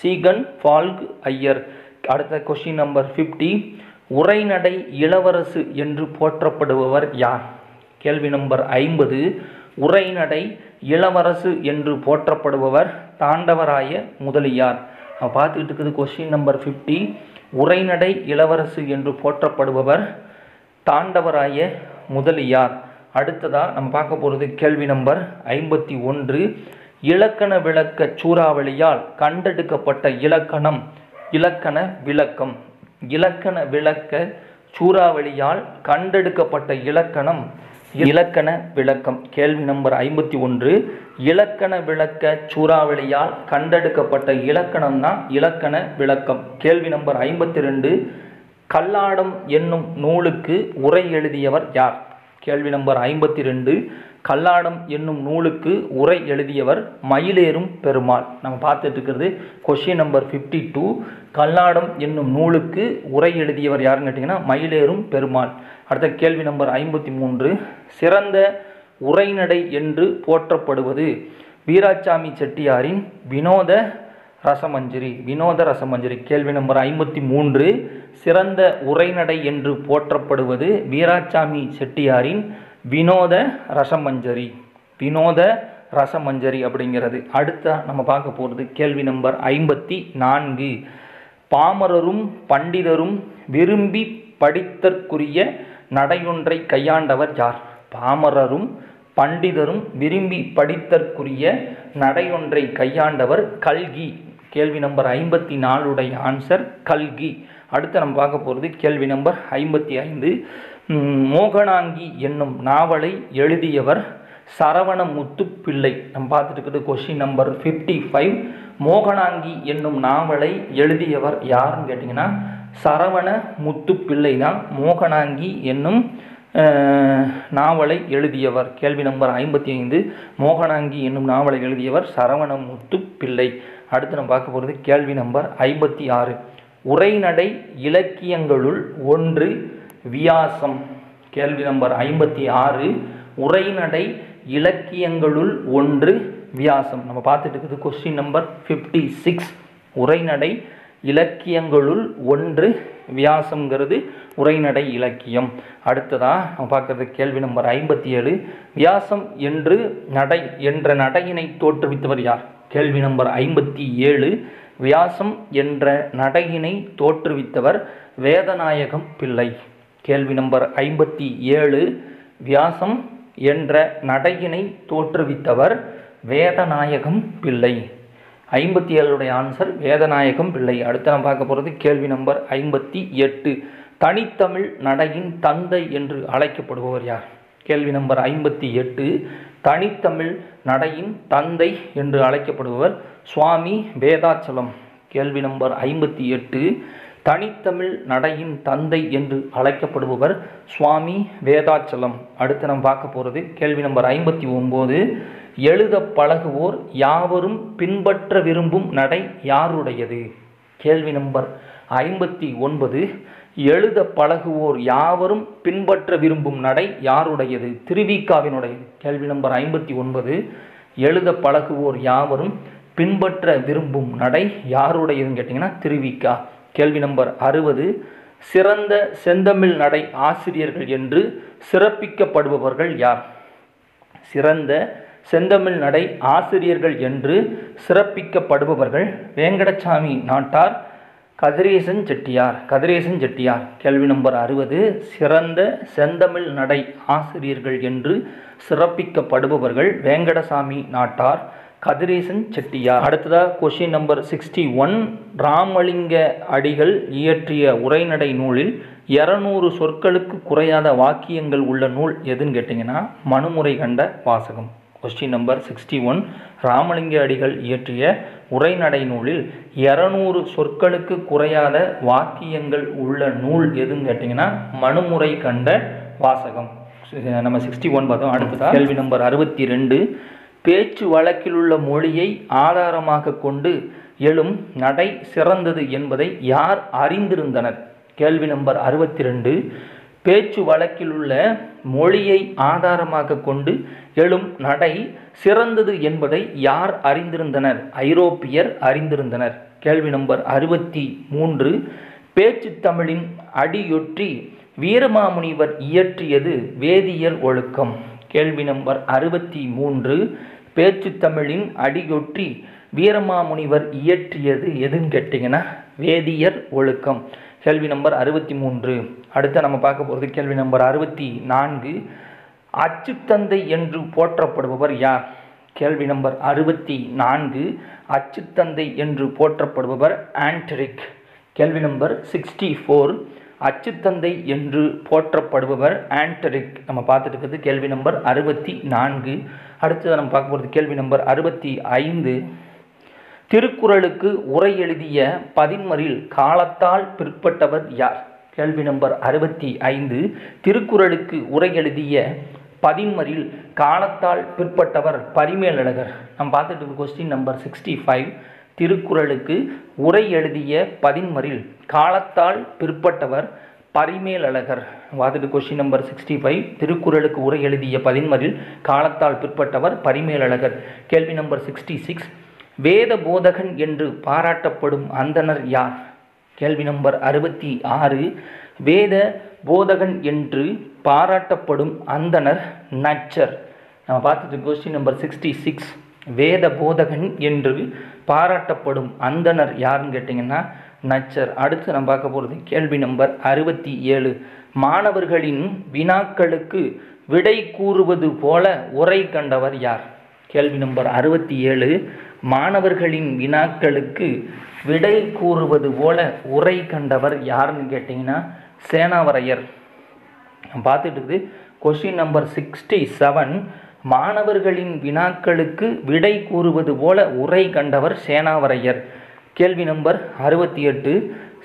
Speaker 1: Ziegenbalg Iyer. அடுத்த கொஷின் நம்பர் ஃபிஃப்டி உரைநடை இளவரசு என்று போற்றப்படுபவர் யார்? கேள்வி நம்பர் ஐம்பது. உரைநடை இளவரசு என்று போற்றப்படுபவர் தாண்டவராய முதலியார். நம்ம பார்த்துக்கிட்டு இருக்குது கொஸ்டின் நம்பர் ஃபிஃப்டி உரைநடை இளவரசு என்று போற்றப்படுபவர் தாண்டவராய முதலியார். அடுத்ததாக நம்ம பார்க்க போகிறது கேள்வி நம்பர் ஐம்பத்தி ஒன்று. இலக்கண விளக்க சூறாவளியால் கண்டெடுக்கப்பட்ட இலக்கணம் இலக்கண விளக்கம். இலக்கண விளக்க சூறாவளியால் கண்டெடுக்கப்பட்ட இலக்கணம் இலக்கண விளக்கம். கேள்வி நம்பர் ஐம்பத்தி ஒன்று. இலக்கண விளக்க சூறாவளியால் கண்டெடுக்கப்பட்ட இலக்கணம் தான் இலக்கண விளக்கம். கேள்வி நம்பர் ஐம்பத்தி ரெண்டு. கல்லாடம் என்னும் நூலுக்கு உரை எழுதியவர் யார்? கேள்வி நம்பர் ஐம்பத்தி ரெண்டு. கல்லாடம் என்னும் நூலுக்கு உரை எழுதியவர் மயிலேறும் பெருமாள். நம்ம பார்த்துட்டு இருக்கிறது question number fifty two Kalladam என்னும் நூலுக்கு உரை எழுதியவர் யாருன்னு கேட்டிங்கன்னா மயிலேறும் பெருமாள். அடுத்த கேள்வி நம்பர் ஐம்பத்தி மூன்று. சிறந்த உரைநடை என்று போற்றப்படுவது வீராசாமி செட்டியாரின் வினோத ரசமஞ்சரி. வினோத ரசமஞ்சரி. கேள்வி நம்பர் ஐம்பத்தி மூன்று. சிறந்த உரைநடை என்று போற்றப்படுவது வீராசாமி செட்டியாரின் வினோத ரசமஞ்சரி. வினோத ரசமஞ்சரி அப்படிங்கிறது. அடுத்த நம்ம பார்க்க போகிறது கேள்வி நம்பர் ஐம்பத்தி நான்கு பாமரரும் பண்டிதரும் விரும்பி படித்தற்குரிய நடையொன்றை கையாண்டவர் யார்? பாமரரும் பண்டிதரும் விரும்பி படித்தற்குரிய நடையொன்றை கையாண்டவர் கல்கி. கேள்வி நம்பர் ஐம்பத்தி நாலுடைய ஆன்சர் கல்கி. அடுத்து நம்ம பார்க்க போகிறது கேள்வி நம்பர் ஐம்பத்தி ஐந்து. மோகனாங்கி என்னும் நாவலை எழுதியவர் சரவண முத்துப்பிள்ளை நம்ம பார்த்துட்டு இருக்கிறது கொஷின் நம்பர் ஃபிஃப்டி ஃபைவ் மோகனாங்கி என்னும் நாவலை எழுதியவர் யாருன்னு கேட்டிங்கன்னா சரவண முத்துப்பிள்ளை தான் மோகனாங்கி என்னும் நாவலை எழுதியவர். கேள்வி நம்பர் ஐம்பத்தி ஐந்து மோகனாங்கி என்னும் நாவலை எழுதியவர் சரவண முத்துப்பிள்ளை அடுத்து நம்ம பார்க்க போகிறது கேள்வி நம்பர் ஐம்பத்தி ஆறு. உரைநடை இலக்கியங்களுள் ஒன்று வியாசம். கேள்வி நம்பர் ஐம்பத்தி ஆறு. உரைநடை இலக்கியங்களுள் ஒன்று வியாசம். நம்ம பார்த்துட்டு இருக்குது கொஸ்டின் நம்பர் ஃபிஃப்டி சிக்ஸ் உரைநடை இலக்கியங்களுள் ஒன்று வியாசம்ங்கிறது உரைநடை இலக்கியம். அடுத்ததாக நம்ம பார்க்குறது கேள்வி நம்பர் ஐம்பத்தி ஏழு. வியாசம் என்று நடை என்ற நடையினை தோற்றுவித்தவர் யார்? கேள்வி நம்பர் ஐம்பத்தி ஏழு. வியாசம் என்ற நடையினை தோற்றுவித்தவர் வேதநாயகம் பிள்ளை. கேள்வி நம்பர் ஐம்பத்தி ஏழு. வியாசம் என்ற நடையினை தோற்றுவித்தவர் வேதநாயகம் பிள்ளை. ஐம்பத்தி ஏழுடைய ஆன்சர் வேதநாயகம் பிள்ளை. அடுத்து நம்ம பார்க்க போகிறது கேள்வி நம்பர் ஐம்பத்தி எட்டு. தனித்தமிழ் நடையின் தந்தை என்று அழைக்கப்படுபவர் யார்? கேள்வி நம்பர் ஐம்பத்தி எட்டு. தனித்தமிழ் நடையின் தந்தை என்று அழைக்கப்படுபவர் சுவாமி வேதாச்சலம். கேள்வி நம்பர் ஐம்பத்தி எட்டு. தனித்தமிழ் நடையின் தந்தை என்று அழைக்கப்படுபவர் சுவாமி வேதாச்சலம். அடுத்து நம்ம பார்க்க போகிறது கேள்வி நம்பர் ஐம்பத்தி ஒம்பது. எழுத பழகுவோர் யாவரும் பின்பற்ற விரும்பும் நடை யாருடையது? கேள்வி நம்பர் ஐம்பத்தி ஒன்பது. எழுத பழகுவோர் யாவரும் பின்பற்ற விரும்பும் நடை யாருடையது? திருவிக்காவினுடையது கேள்வி நம்பர் ஐம்பத்தி ஒன்பது. எழுத பழகுவோர் யாவரும் பின்பற்ற விரும்பும் நடை யாருடையதுன்னு கேட்டிங்கன்னா திருவிக்கா. கேள்வி நம்பர் அறுபது சிறந்த செந்தமிழ் நடை ஆசிரியர்கள் என்று சிறப்பிக்கப்படுபவர்கள் யார்? சிறந்த செந்தமிழ் நடை ஆசிரியர்கள் என்று சிறப்பிக்கப்படுபவர்கள் வேங்கடசாமி நாட்டார் கதிரேசன் செட்டியார். கதிரேசன் செட்டியார். கேள்வி நம்பர் அறுபது சிறந்த செந்தமிழ் நடை ஆசிரியர்கள் என்று சிறப்பிக்கப்படுபவர்கள் வேங்கடசாமி நாட்டார் கதிரேசன் செட்டியார். அடுத்ததாக question number sixty one Ramalinga Adigal இயற்றிய உரைநடை நூலில் இரநூறு சொற்களுக்கு குறையாத வாக்கியங்கள் உள்ள நூல் எதுன்னு கேட்டிங்கன்னா Manumurai Kanda Vasagam. Question number sixty one Ramalinga Adigal இயற்றிய உரைநடை நூலில் இரநூறு சொற்களுக்கு குறையாத வாக்கியங்கள் உள்ள நூல் எதுன்னு கேட்டிங்கன்னா மனுமுறை கண்ட வாசகம். நம்ம சிக்ஸ்டி ஒன் பார்த்தோம். அடுத்ததாக கேள்வி நம்பர் அறுபத்தி ரெண்டு பேச்சு வழக்கிலுள்ள மொழியை ஆதாரமாக கொண்டு எழும் நடை சிறந்தது என்பதை யார் அறிந்திருந்தனர்? கேள்வி நம்பர் அறுபத்தி ரெண்டு பேச்சு வழக்கில் உள்ள மொழியை ஆதாரமாக கொண்டு எழும் நடை சிறந்தது என்பதை யார் அறிந்திருந்தனர்? ஐரோப்பியர் அறிந்திருந்தனர். கேள்வி நம்பர் அறுபத்தி மூன்று பேச்சு தமிழின் அடியொற்றி வீரமாமுனிவர் இயற்றியது வேதியியல் ஒழுக்கம். கேள்வி நம்பர் அறுபத்தி மூன்று பேச்சு தமிழின் அடியொற்றி வீரமாமுனிவர் இயற்றியது எதுன்னு கேட்டிங்கன்னா வேதியர் ஒழுக்கம். கேள்வி நம்பர் அறுபத்தி மூன்று அடுத்து நம்ம பார்க்க போகிறது கேள்வி நம்பர் அறுபத்தி நான்கு அச்சுத்தந்தை என்று போற்றப்படுபவர் யார்? கேள்வி நம்பர் அறுபத்தி நான்கு அச்சுத்தந்தை என்று போற்றப்படுபவர் ஆண்டரிக். கேள்வி நம்பர் சிக்ஸ்டி ஃபோர். அச்சுத்தந்தை என்று போற்றப்படுபவர் ஆண்டரிக். நம்ம பார்த்துட்டு இருக்கிறது கேள்வி நம்பர் அறுபத்தி நான்கு. அடுத்தது நம்ம பார்க்க போகிறது கேள்வி நம்பர் அறுபத்தி ஐந்து. திருக்குறளுக்கு உரை எழுதிய பதின்மரில் காலத்தால் பிற்பட்டவர் யார்? கேள்வி நம்பர் அறுபத்தி ஐந்து. திருக்குறளுக்கு உரை எழுதிய பதின்மரில் காலத்தால் பிற்பட்டவர் பரிமேலழகர். நம்ம பார்த்துட்டு கொஸ்டின் நம்பர் சிக்ஸ்டி ஃபைவ் திருக்குறளுக்கு உரை எழுதிய பதின்மரில் காலத்தால் பிற்பட்டவர் பரிமேலழகர். வாதிட்டு கொஸ்டின் நம்பர் சிக்ஸ்டி ஃபைவ் திருக்குறளுக்கு உரை எழுதிய பதின்மரில் காலத்தால் பிற்பட்டவர் பரிமேலழகர். கேள்வி நம்பர் சிக்ஸ்டி சிக்ஸ் வேத போதகன் என்று பாராட்டப்படும் அந்தணர் யார்? கேள்வி நம்பர் அறுபத்தி ஆறு. வேத போதகன் என்று பாராட்டப்படும் அந்தணர் நச்சர். நம்ம பார்த்துட்டு கொஸ்டின் நம்பர் சிக்ஸ்டி சிக்ஸ் வேத போதகன் என்று பாராட்டப்படும் அந்தணர் யாருன்னு கேட்டிங்கன்னா நச்சர். அடுத்து நம்ம பார்க்க போகிறது கேள்வி நம்பர் அறுபத்தி ஏழு. மாணவர்களின் வினாக்களுக்கு விடை கூறுவது போல உரை கண்டவர் யார்? கேள்வி நம்பர் அறுபத்தி ஏழு. மாணவர்களின் வினாக்களுக்கு விடை கூறுவது போல உரை கண்டவர் யாருன்னு கேட்டிங்கன்னா சேனாவரையர். பார்த்துட்டு இருக்குது. கொஷின் நம்பர் சிக்ஸ்டி செவன் மாணவர்களின் வினாக்களுக்கு விடை கூறுவது போல உரை கண்டவர் சேனாவரையர். கேள்வி நம்பர் அறுபத்தி எட்டு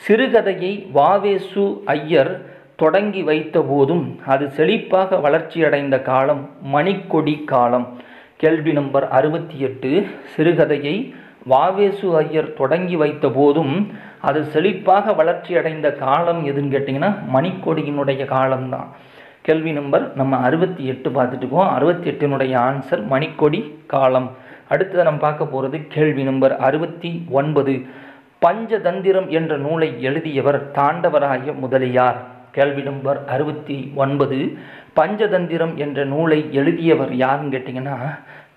Speaker 1: சிறுகதையை வாவேசு ஐயர் தொடங்கி வைத்த போதும் அது செழிப்பாக வளர்ச்சியடைந்த காலம் மணிக்கொடி காலம். கேள்வி நம்பர் அறுபத்தி எட்டு சிறுகதையை வாவேசு ஐயர் தொடங்கி வைத்த போதும் அது செழிப்பாக வளர்ச்சியடைந்த காலம் எதுன்னு கேட்டிங்கன்னா மணிக்கொடியினுடைய காலம்தான். கேள்வி நம்பர் நம்ம அறுபத்தி எட்டு பார்த்துட்டுக்கோம் அறுபத்தி எட்டினுடைய ஆன்சர் மணிக்கொடி காலம். அடுத்ததை நம்ம பார்க்க போகிறது கேள்வி நம்பர் அறுபத்தி ஒன்பது. பஞ்சதந்திரம் என்ற நூலை எழுதியவர் தாண்டவராய முதலியார். கேள்வி நம்பர் அறுபத்தி ஒன்பது. பஞ்சதந்திரம் என்ற நூலை எழுதியவர் யாருன்னு கேட்டிங்கன்னா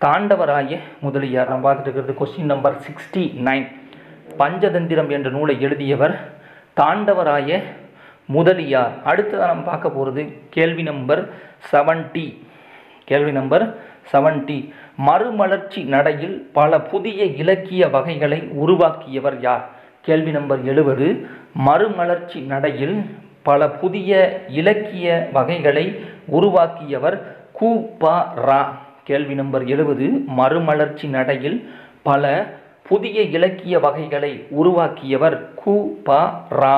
Speaker 1: தாண்டவராய முதலியார். நம்ம பார்த்துட்டு இருக்கிறது question number sixty nine Panchatantra என்ற நூலை எழுதியவர் தாண்டவராய முதலியார். அடுத்ததாக நம்ம பார்க்க போகிறது கேள்வி நம்பர் செவன்டி கேள்வி நம்பர் செவன்டி மறுமலர்ச்சி நடையில் பல புதிய இலக்கிய வகைகளை உருவாக்கியவர் யார்? கேள்வி நம்பர் எழுபது மறுமலர்ச்சி நடையில் பல புதிய இலக்கிய வகைகளை உருவாக்கியவர் கு. ரா. கேள்வி நம்பர் எழுபது மறுமலர்ச்சி நடையில் பல புதிய இலக்கிய வகைகளை உருவாக்கியவர் கு. ரா.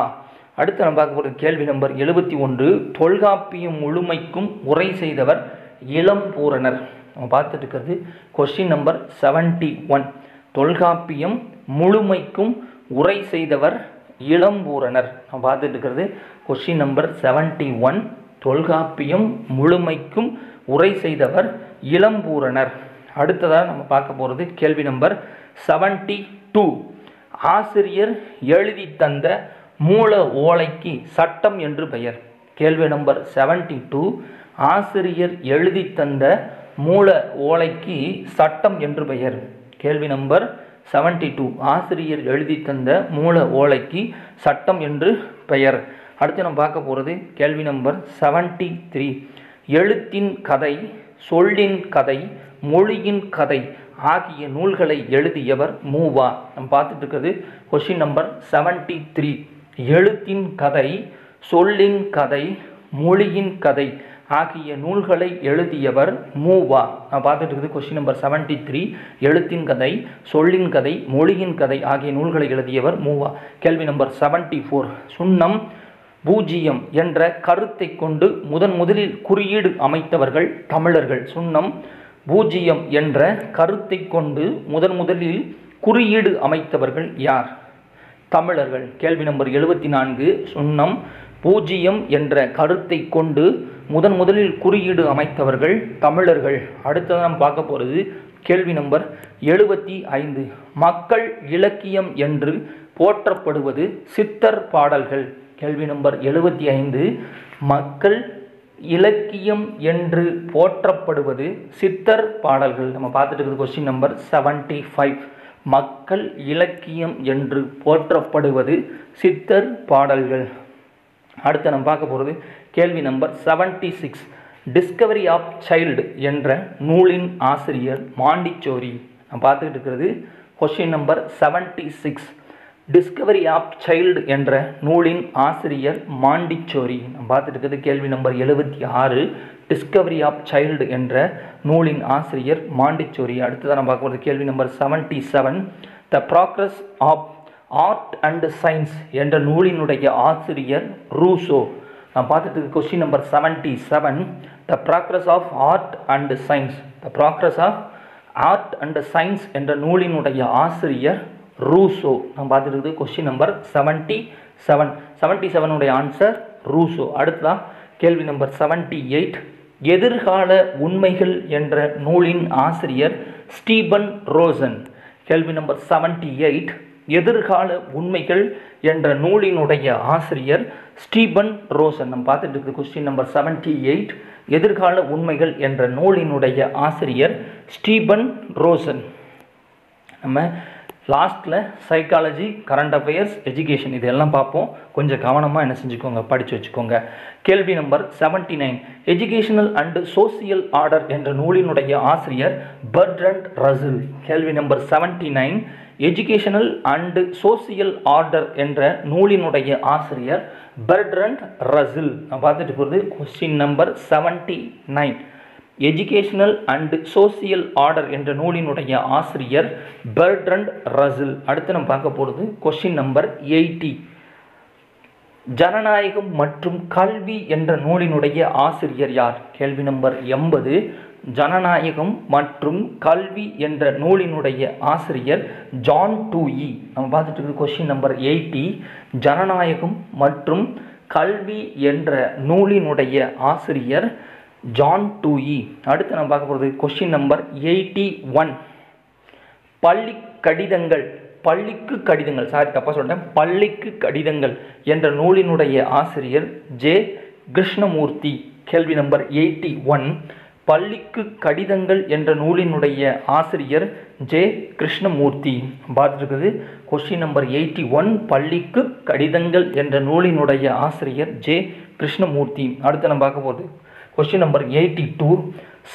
Speaker 1: அடுத்து நம்ம பார்க்க போகிற கேள்வி நம்பர் எழுபத்தி ஒன்று. தொல்காப்பியம் முழுமைக்கும் உரை செய்தவர் இளம்பூரணர் நம்ம பார்த்துட்டு இருக்கிறது question number seventy one Tolkappiyam முழுமைக்கும் உரை செய்தவர் இளம்பூரணர் நம்ம பார்த்துட்டு இருக்கிறது question number seventy one Tolkappiyam முழுமைக்கும் உரை செய்தவர் இளம்பூரணர் அடுத்ததாக நம்ம பார்க்க போகிறது கேள்வி நம்பர் செவன்டி டூ ஆசிரியர் எழுதி தந்த மூல ஓலைக்கு சட்டம் என்று பெயர். கேள்வி நம்பர் செவன்டி டூ ஆசிரியர் எழுதி தந்த மூல ஓலைக்கு சட்டம் என்று பெயர். கேள்வி நம்பர் செவன்டி டூ ஆசிரியர் எழுதி தந்த மூல ஓலைக்கு சட்டம் என்று பெயர். அடுத்து நம்ம பார்க்க போகிறது கேள்வி நம்பர் செவன்டி த்ரீ எழுத்தின் கதை சொல்லின் கதை மொழியின் கதை ஆகிய நூல்களை எழுதியவர் மூவா. நம்ம பார்த்துட்டு இருக்கிறது கொஷின் நம்பர் செவன்டி த்ரீ எழுத்தின் கதை சொல்லின் கதை மொழியின் கதை ஆகிய நூல்களை எழுதியவர் மூவா. நான் பார்த்துட்டு இருக்குது கொஸ்டின் நம்பர் செவன்டி த்ரீ எழுத்தின் கதை சொல்லின் கதை மொழியின் கதை ஆகிய நூல்களை எழுதியவர் மூவா. கேள்வி நம்பர் செவன்டி ஃபோர் சுண்ணம் பூஜ்ஜியம் என்ற கருத்தை கொண்டு முதன் முதலில் குறியீடு அமைத்தவர்கள் தமிழர்கள். சுண்ணம் பூஜ்ஜியம் என்ற கருத்தை கொண்டு முதன் முதலில் குறியீடு அமைத்தவர்கள் யார்? தமிழர்கள். கேள்வி நம்பர் எழுபத்தி நான்கு சுண்ணம் பூஜ்ஜியம் என்ற கருத்தை கொண்டு முதன் முதலில் குறியீடு அமைத்தவர்கள் தமிழர்கள். அடுத்தது நாம் பார்க்க போகிறது கேள்வி நம்பர் எழுபத்தி ஐந்து. மக்கள் இலக்கியம் என்று போற்றப்படுவது சித்தர் பாடல்கள். கேள்வி நம்பர் எழுபத்தி ஐந்து. மக்கள் இலக்கியம் என்று போற்றப்படுவது சித்தர் பாடல்கள். நம்ம பார்த்துட்டு இருக்கிறது கொஸ்டின் நம்பர் செவன்ட்டி ஃபைவ் மக்கள் இலக்கியம் என்று போற்றப்படுவது சித்தர் பாடல்கள். அடுத்து நம்ம பார்க்க போகிறது கேள்வி number seventy six discovery of child என்ற நூலின் ஆசிரியர் மாண்டிச்சோரி. நான் பார்த்துக்கிட்டு இருக்கிறது question number seventy six discovery of child என்ற நூலின் ஆசிரியர் மாண்டிச்சோரி. நம்ம பார்த்துட்டு இருக்கிறது கேள்வி நம்பர் எழுபத்தி ஆறு. டிஸ்கவரி ஆஃப் சைல்டு என்ற நூலின் ஆசிரியர் மாண்டிச்சோரி. அடுத்ததாக நம்ம பார்க்க போகிறது கேள்வி number seventy seven the progress of art and science என்ற நூலினுடைய ஆசிரியர் ரூசோ. நான் பார்த்துட்டு question number seventy seven the progress of art and science the progress of art and science என்ற நூலினுடைய ஆசிரியர் ரூசோ. நான் பார்த்துட்டு question number seventy seven seventy செவனுடைய answer Rousseau. அடுத்ததான் கேள்வி நம்பர் செவன்ட்டி எயிட் எதிர்கால உண்மைகள் என்ற நூலின் ஆசிரியர் ஸ்டீபன் ரோசன். கேள்வி நம்பர் செவன்டி எயிட் எதிர்கால உண்மைகள் என்ற நூலினுடைய ஆசிரியர் ஸ்டீபன் ரோசன். நம்ம பார்த்துட்டு இருக்க கொஸ்டின் நம்பர் செவன்டி எயிட் எதிர்கால உண்மைகள் என்ற நூலினுடைய ஆசிரியர் ஸ்டீபன் ரோசன். நம்ம லாஸ்ட்டில் சைக்காலஜி கரண்ட் அஃபேர்ஸ் எஜுகேஷன் இதெல்லாம் பார்ப்போம். கொஞ்சம் கவனமாக என்ன செஞ்சுக்கோங்க படித்து வச்சுக்கோங்க. கேள்வி number seventy nine educational and social order என்ற நூலினுடைய ஆசிரியர் பர்ட்ரண்ட் ரசில். கேள்வி number seventy nine educational and social order என்ற நூலினுடைய ஆசிரியர் பர்ட்ரண்ட் ரசில். நான் பார்த்துட்டு போகிறது question number seventy nine educational and social order என்ற நூலினுடைய ஆசிரியர் பெர்ட்ரண்ட் ரசில் அடுத்து நம்ம பார்க்க போகிறது கொஷின் நம்பர் எயிட்டி ஜனநாயகம் மற்றும் கல்வி என்ற நூலினுடைய ஆசிரியர் யார்? கேள்வி நம்பர் எண்பது. ஜனநாயகம் மற்றும் கல்வி என்ற நூலினுடைய ஆசிரியர் ஜான் டூஇ நம்ம பார்த்துட்டு இருக்கிற கொஷின் நம்பர் எயிட்டி ஜனநாயகம் மற்றும் கல்வி என்ற நூலினுடைய ஆசிரியர் ஜான் டூஇ e. அடுத்து நம்ம பார்க்க போகிறது கொஸ்டின் நம்பர் எயிட்டி ஒன் பள்ளி கடிதங்கள் பள்ளிக்கு கடிதங்கள். சாரி தப்பாக சொல்லிட்டேன். பள்ளிக்கு கடிதங்கள் என்ற நூலினுடைய ஆசிரியர் ஜே கிருஷ்ணமூர்த்தி. கேள்வி நம்பர் எயிட்டி ஒன் பள்ளிக்கு கடிதங்கள் என்ற நூலினுடைய ஆசிரியர் ஜே கிருஷ்ணமூர்த்தி. பார்த்துருக்குது கொஸ்டின் நம்பர் எயிட்டி ஒன் பள்ளிக்கு கடிதங்கள் என்ற நூலினுடைய ஆசிரியர் ஜே கிருஷ்ணமூர்த்தி. அடுத்து நம்ம பார்க்க போகிறது கொஸ்டின் நம்பர் எயிட்டி டூ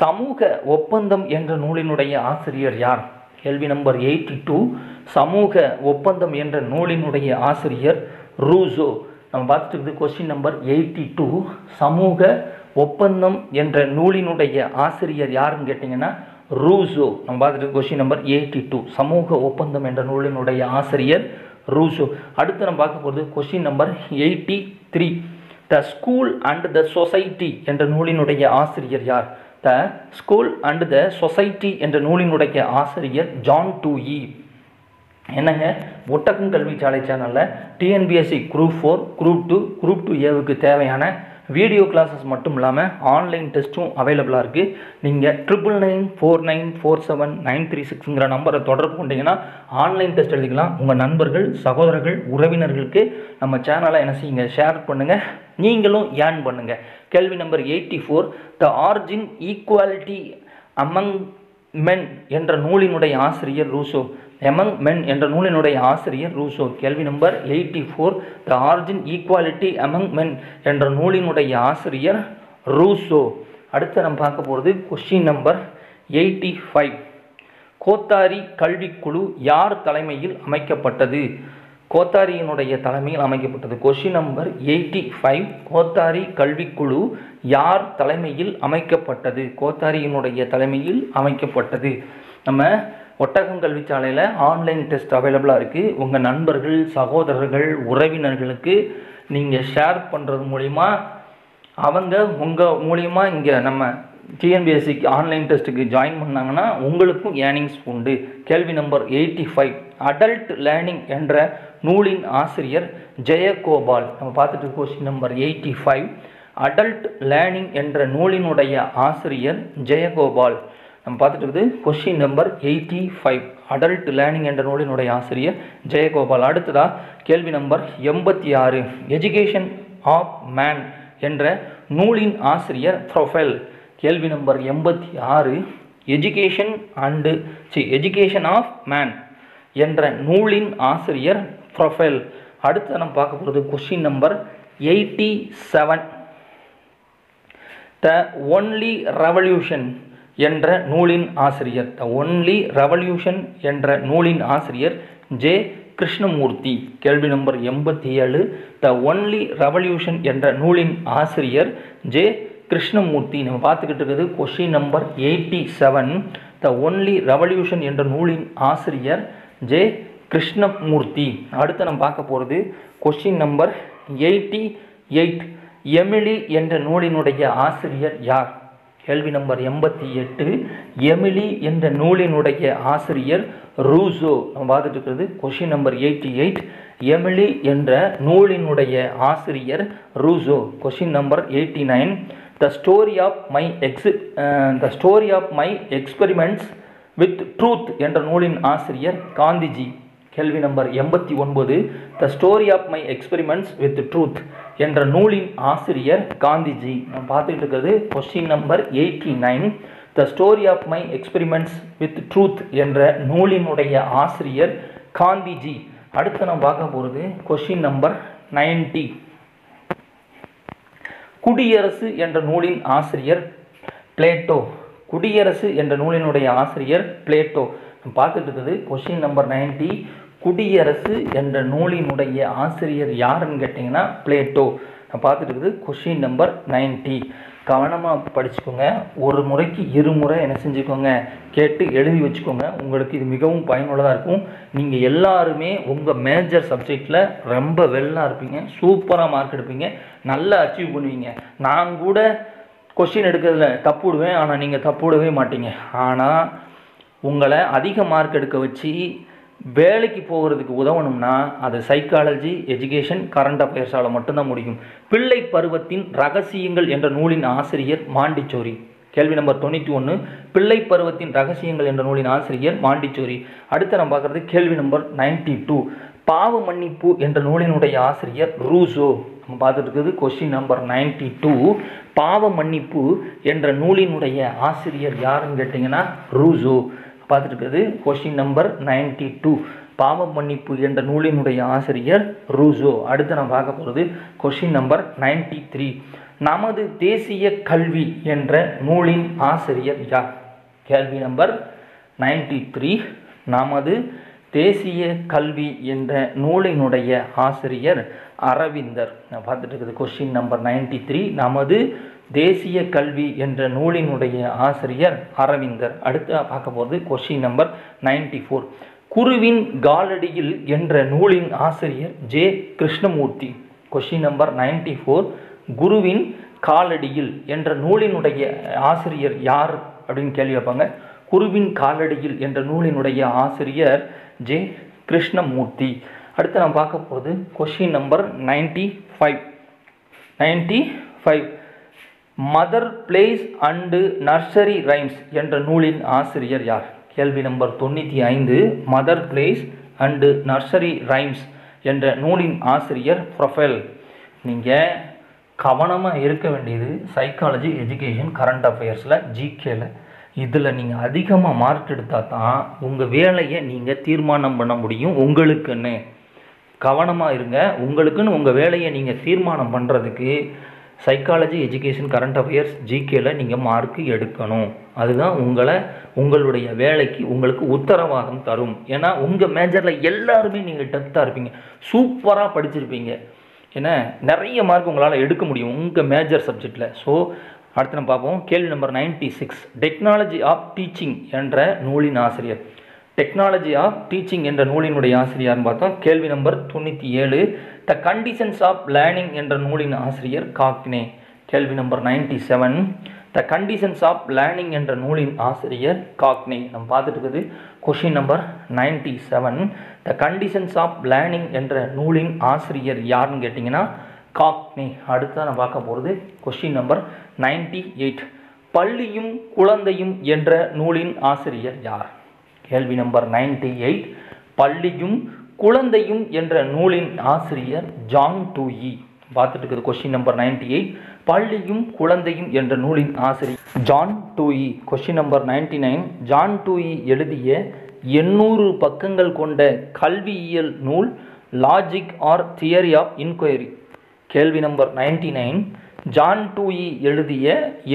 Speaker 1: சமூக ஒப்பந்தம் என்ற நூலினுடைய ஆசிரியர் யார்? கேள்வி நம்பர் எயிட்டி டூ சமூக ஒப்பந்தம் என்ற நூலினுடைய ஆசிரியர் ரூசோ. நம்ம பார்த்துட்டு கொஸ்டின் நம்பர் எயிட்டி டூ சமூக ஒப்பந்தம் என்ற நூலினுடைய ஆசிரியர் யாருன்னு கேட்டிங்கன்னா ரூசோ. நம்ம பார்த்துட்டு கொஸ்டின் நம்பர் எயிட்டி டூ சமூக ஒப்பந்தம் என்ற நூலினுடைய ஆசிரியர் ரூசோ. அடுத்து நம்ம பார்க்க போகிறது question number eighty three the school and the society என்ற நூலினுடைய ஆசிரியர் யார்? The school and the society என்ற நூலினுடைய ஆசிரியர் ஜான் டூஇ என்னங்க? ஒட்டகம் கல்வி சாலை சேனலில் TNPSC group four group two group two ஏவுக்கு தேவையான வீடியோ கிளாஸஸ் மட்டும் இல்லாமல் ஆன்லைன் டெஸ்ட்டும் அவைலபிளாக இருக்குது நீங்கள் triple nine four nine four seven nine three சிக்ஸுங்கிற நம்பரை தொடர்பு கொண்டீங்கன்னா ஆன்லைன் டெஸ்ட் எழுதிக்கலாம். உங்கள் நண்பர்கள் சகோதரர்கள் உறவினர்களுக்கு நம்ம சேனலை என்ன செய்யுங்க? ஷேர் பண்ணுங்கள் நீங்களும் ஏர்ன் பண்ணுங்கள் கேள்வி number eighty four the origin equality among men என்ற நூலினுடைய ஆசிரியர் ரூசோ. எமங் மென் என்ற நூலினுடைய ஆசிரியர் ரூசோ. கேள்வி number eighty four. The origin equality among men என்ற நூலினுடைய ஆசிரியர் ரூசோ. அடுத்து நம்ம பார்க்க போகிறது question number eighty five. Kothari கல்விக்குழு யார் தலைமையில் அமைக்கப்பட்டது? கோத்தாரியினுடைய தலைமையில் அமைக்கப்பட்டது. Question number eighty five. Kothari கல்விக்குழு யார் தலைமையில் அமைக்கப்பட்டது? கோத்தாரியினுடைய தலைமையில் அமைக்கப்பட்டது. நம்ம ஒட்டகம் கல்விச்சாலையில் ஆன்லைன் டெஸ்ட் அவைலபிளாக இருக்குது உங்கள் நண்பர்கள் சகோதரர்கள் உறவினர்களுக்கு நீங்கள் ஷேர் பண்ணுறது மூலிமா அவங்க உங்கள் மூலிமா இங்கே நம்ம டிஎன்பிஎஸ்சிக்கு ஆன்லைன் டெஸ்ட்டுக்கு ஜாயின் பண்ணாங்கன்னா உங்களுக்கும் ஏர்னிங்ஸ் உண்டு. கேள்வி number eighty five adult learning என்ற நூலின் ஆசிரியர் ஜெயகோபால். நம்ம பார்த்துட்டு question number eighty five adult learning என்ற நூலினுடைய ஆசிரியர் ஜெயகோபால். நம்ம பார்த்துட்டு இருக்குது question number eighty five adult learning என்ற நூலினுடைய ஆசிரியர் ஜெயகோபால். அடுத்ததா கேள்வி நம்பர் எண்பத்தி ஆறு. எஜுகேஷன் ஆஃப் மேன் என்ற நூலின் ஆசிரியர் ப்ரொஃபைல் கேள்வி நம்பர் எண்பத்தி ஆறு. எஜுகேஷன் அண்டு சி எஜுகேஷன் ஆஃப் மேன் என்ற நூலின் ஆசிரியர் ப்ரொஃபைல் அடுத்து நம்ம பார்க்க போகிறது question number eighty seven the only revolution என்ற நூலின் ஆசிரியர். த ஒன்லி ரெவல்யூஷன் என்ற நூலின் ஆசிரியர் ஜே கிருஷ்ணமூர்த்தி. கேள்வி நம்பர் எண்பத்தி ஏழு த ஒன்லி ரெவல்யூஷன் என்ற நூலின் ஆசிரியர் ஜே கிருஷ்ணமூர்த்தி. நம்ம பார்த்துக்கிட்டு இருக்கிறது question number eighty seven the only revolution என்ற நூலின் ஆசிரியர் ஜே கிருஷ்ணமூர்த்தி. அடுத்து நம்ம பார்க்க போகிறது question number eighty eight Emile என்ற நூலினுடைய ஆசிரியர் யார்? கேள்வி நம்பர் எண்பத்தி எட்டு எமிலி என்ற நூலினுடைய ஆசிரியர் ரூசோ. நம்ம பார்த்துட்டு இருக்கிறது question number eighty eight Emile என்ற நூலினுடைய ஆசிரியர் Rousseau. Question number eighty nine the story of my x the story of my experiments with truth என்ற நூலின் ஆசிரியர் காந்திஜி. கேள்வி நம்பர் எண்பத்தி ஒன்பது the story of my experiments with truth என்ற நூலின் ஆசிரியர் காந்திஜி. நம்ம பார்த்துக்கிட்டு இருக்கிறது question number eighty nine the story of my experiments with truth என்ற நூலினுடைய ஆசிரியர் காந்திஜி. அடுத்து நம்ம பார்க்க போகிறது கொஸ்டின் நம்பர் நைன்டி குடியரசு என்ற நூலின் ஆசிரியர் பிளேட்டோ. குடியரசு என்ற நூலினுடைய ஆசிரியர் பிளேட்டோ. பார்த்துட்டு இருக்குது கொஷின் நம்பர் நைன்டி குடியரசு என்ற நூலினுடைய ஆசிரியர் யாருன்னு கேட்டிங்கன்னா பிளேட்டோ. பார்த்துட்டு இருக்குது கொஷின் நம்பர் நைன்டி கவனமாக படிச்சுக்கோங்க. ஒரு முறைக்கு இருமுறை என்ன செஞ்சுக்கோங்க. கேட்டு எழுதி வச்சுக்கோங்க. உங்களுக்கு இது மிகவும் பயனுள்ளதாக இருக்கும். நீங்கள் எல்லாருமே உங்கள் மேஜர் சப்ஜெக்டில் ரொம்ப வெல்லாக இருப்பீங்க. சூப்பராக மார்க் எடுப்பீங்க. நல்லா அச்சீவ் பண்ணுவீங்க. நான் கூட கொஷின் எடுக்கிறதுல தப்பு விடுவேன். ஆனால் நீங்கள் தப்பு விடவே மாட்டீங்க. ஆனால் உங்களை அதிக மார்க் எடுக்க வச்சு வேலைக்கு போகிறதுக்கு உதவணும்னா அது சைக்காலஜி எஜுகேஷன் கரண்ட் அஃபேர்ஸால் மட்டும்தான் முடியும். பிள்ளை பருவத்தின் ரகசியங்கள் என்ற நூலின் ஆசிரியர் மாண்டிச்சோரி. கேள்வி நம்பர் தொண்ணூற்றி ஒன்று பிள்ளை பருவத்தின் ரகசியங்கள் என்ற நூலின் ஆசிரியர் மாண்டிச்சோரி. அடுத்து நம்ம பார்க்குறது கேள்வி நம்பர் நைன்டி டூ பாவ மன்னிப்பு என்ற நூலினுடைய ஆசிரியர் ரூசோ. நம்ம பார்த்துட்டு இருக்குது கொஸ்டின் நம்பர் நைன்டி டூ பாவ மன்னிப்பு என்ற நூலினுடைய ஆசிரியர் யாருன்னு கேட்டிங்கன்னா ரூசோ. பார்த்துட்டு கொஷின் நம்பர் நைன்டி டூ பாவ மன்னிப்பு என்ற நூலினுடைய ஆசிரியர் ரூசோ. அடுத்து நம்ம பார்க்க போகிறது கொஷின் நம்பர் நைன்டி த்ரீ நமது தேசிய கல்வி என்ற நூலின் ஆசிரியர் யார்? கேள்வி நம்பர் நைன்டி த்ரீ நமது தேசிய கல்வி என்ற நூலினுடைய ஆசிரியர் அரவிந்தர். நான் பார்த்துட்டு இருக்குது கொஸ்டின் நம்பர் நைன்டி த்ரீ நமது தேசிய கல்வி என்ற நூலினுடைய ஆசிரியர் அரவிந்தர். அடுத்து பார்க்க போகிறது கொஸ்டின் நம்பர் நைன்டி ஃபோர் குருவின் காலடியில் என்ற நூலின் ஆசிரியர் J. Krishnamurti. Question number ninety four குருவின் காலடியில் என்ற நூலினுடைய ஆசிரியர் யார் அப்படின்னு கேள்வி வைப்பாங்க குருவின் காலடியில் என்ற நூலினுடைய ஆசிரியர் ஜே கிருஷ்ணமூர்த்தி. அடுத்து நான் பார்க்க போகிறது question number ninety five ninety five mother plays and nursery rhymes என்ற நூலின் ஆசிரியர் யார்? கேள்வி நம்பர் தொண்ணூற்றி ஐந்து. Mother plays and nursery rhymes என்ற நூலின் ஆசிரியர் ப்ரொஃபைல் நீங்கள் கவனமாக இருக்க வேண்டியது சைக்காலஜி எஜுகேஷன் கரண்ட் அஃபேர்ஸில் ஜிகேல இதில் நீங்கள் அதிகமாக மார்க் எடுத்தால் தான் உங்கள் வேலையை நீங்கள் தீர்மானம் பண்ண முடியும் உங்களுக்குன்னு. கவனமாக இருங்க. உங்களுக்குன்னு உங்கள் வேலையை நீங்கள் தீர்மானம் பண்ணுறதுக்கு சைக்காலஜி எஜுகேஷன் கரண்ட் அஃபேர்ஸ் ஜிகேல நீங்கள் மார்க் எடுக்கணும். அதுதான் உங்களை உங்களுடைய வேலைக்கு உங்களுக்கு உத்தரவாதம் தரும். ஏன்னா உங்கள் மேஜரில் எல்லாருமே நீங்கள் டெப்த்தாக இருப்பீங்க. சூப்பராக படிச்சிருப்பீங்க. ஏன்னா நிறைய மார்க் உங்களால் எடுக்க முடியும் உங்கள் மேஜர் சப்ஜெக்டில் ஸோ அடுத்து நம்ம பார்ப்போம். கேள்வி number ninety six technology of teaching என்ற நூலின் ஆசிரியர். டெக்னாலஜி ஆஃப் டீச்சிங் என்ற நூலினுடைய ஆசிரியர்னு பார்த்தோம் கேள்வி நம்பர் தொண்ணூற்றி ஏழு. த கண்டிஷன்ஸ் ஆஃப் லேர்னிங் என்ற நூலின் ஆசிரியர் காக்னே கேள்வி number ninety seven the conditions of learning என்ற நூலின் ஆசிரியர் காக்னே நம்ம பார்த்துட்டு இருக்குது. Question number ninety seven the conditions of learning என்ற நூலின் ஆசிரியர் யாருன்னு கேட்டிங்கன்னா காக்னி அடுத்து நான் பார்க்க போகிறது கொஷின் நம்பர் நைன்டி எயிட் பள்ளியும் குழந்தையும் என்ற நூலின் ஆசிரியர் யார்? கேள்வி நம்பர் நைன்டி எயிட் பள்ளியும் குழந்தையும் என்ற நூலின் ஆசிரியர் ஜான் டூயி. பார்த்துட்டு இருக்குது கொஸ்டின் நம்பர் நைன்டி எயிட் பள்ளியும் குழந்தையும் என்ற நூலின் ஆசிரியர் John Dewey. Question number ninety nine John Dewey எழுதிய எண்ணூறு பக்கங்கள் கொண்ட கல்வியியல் நூல் logic or theory of inquiry கேள்வி number ninety nine. John Dewey எழுதிய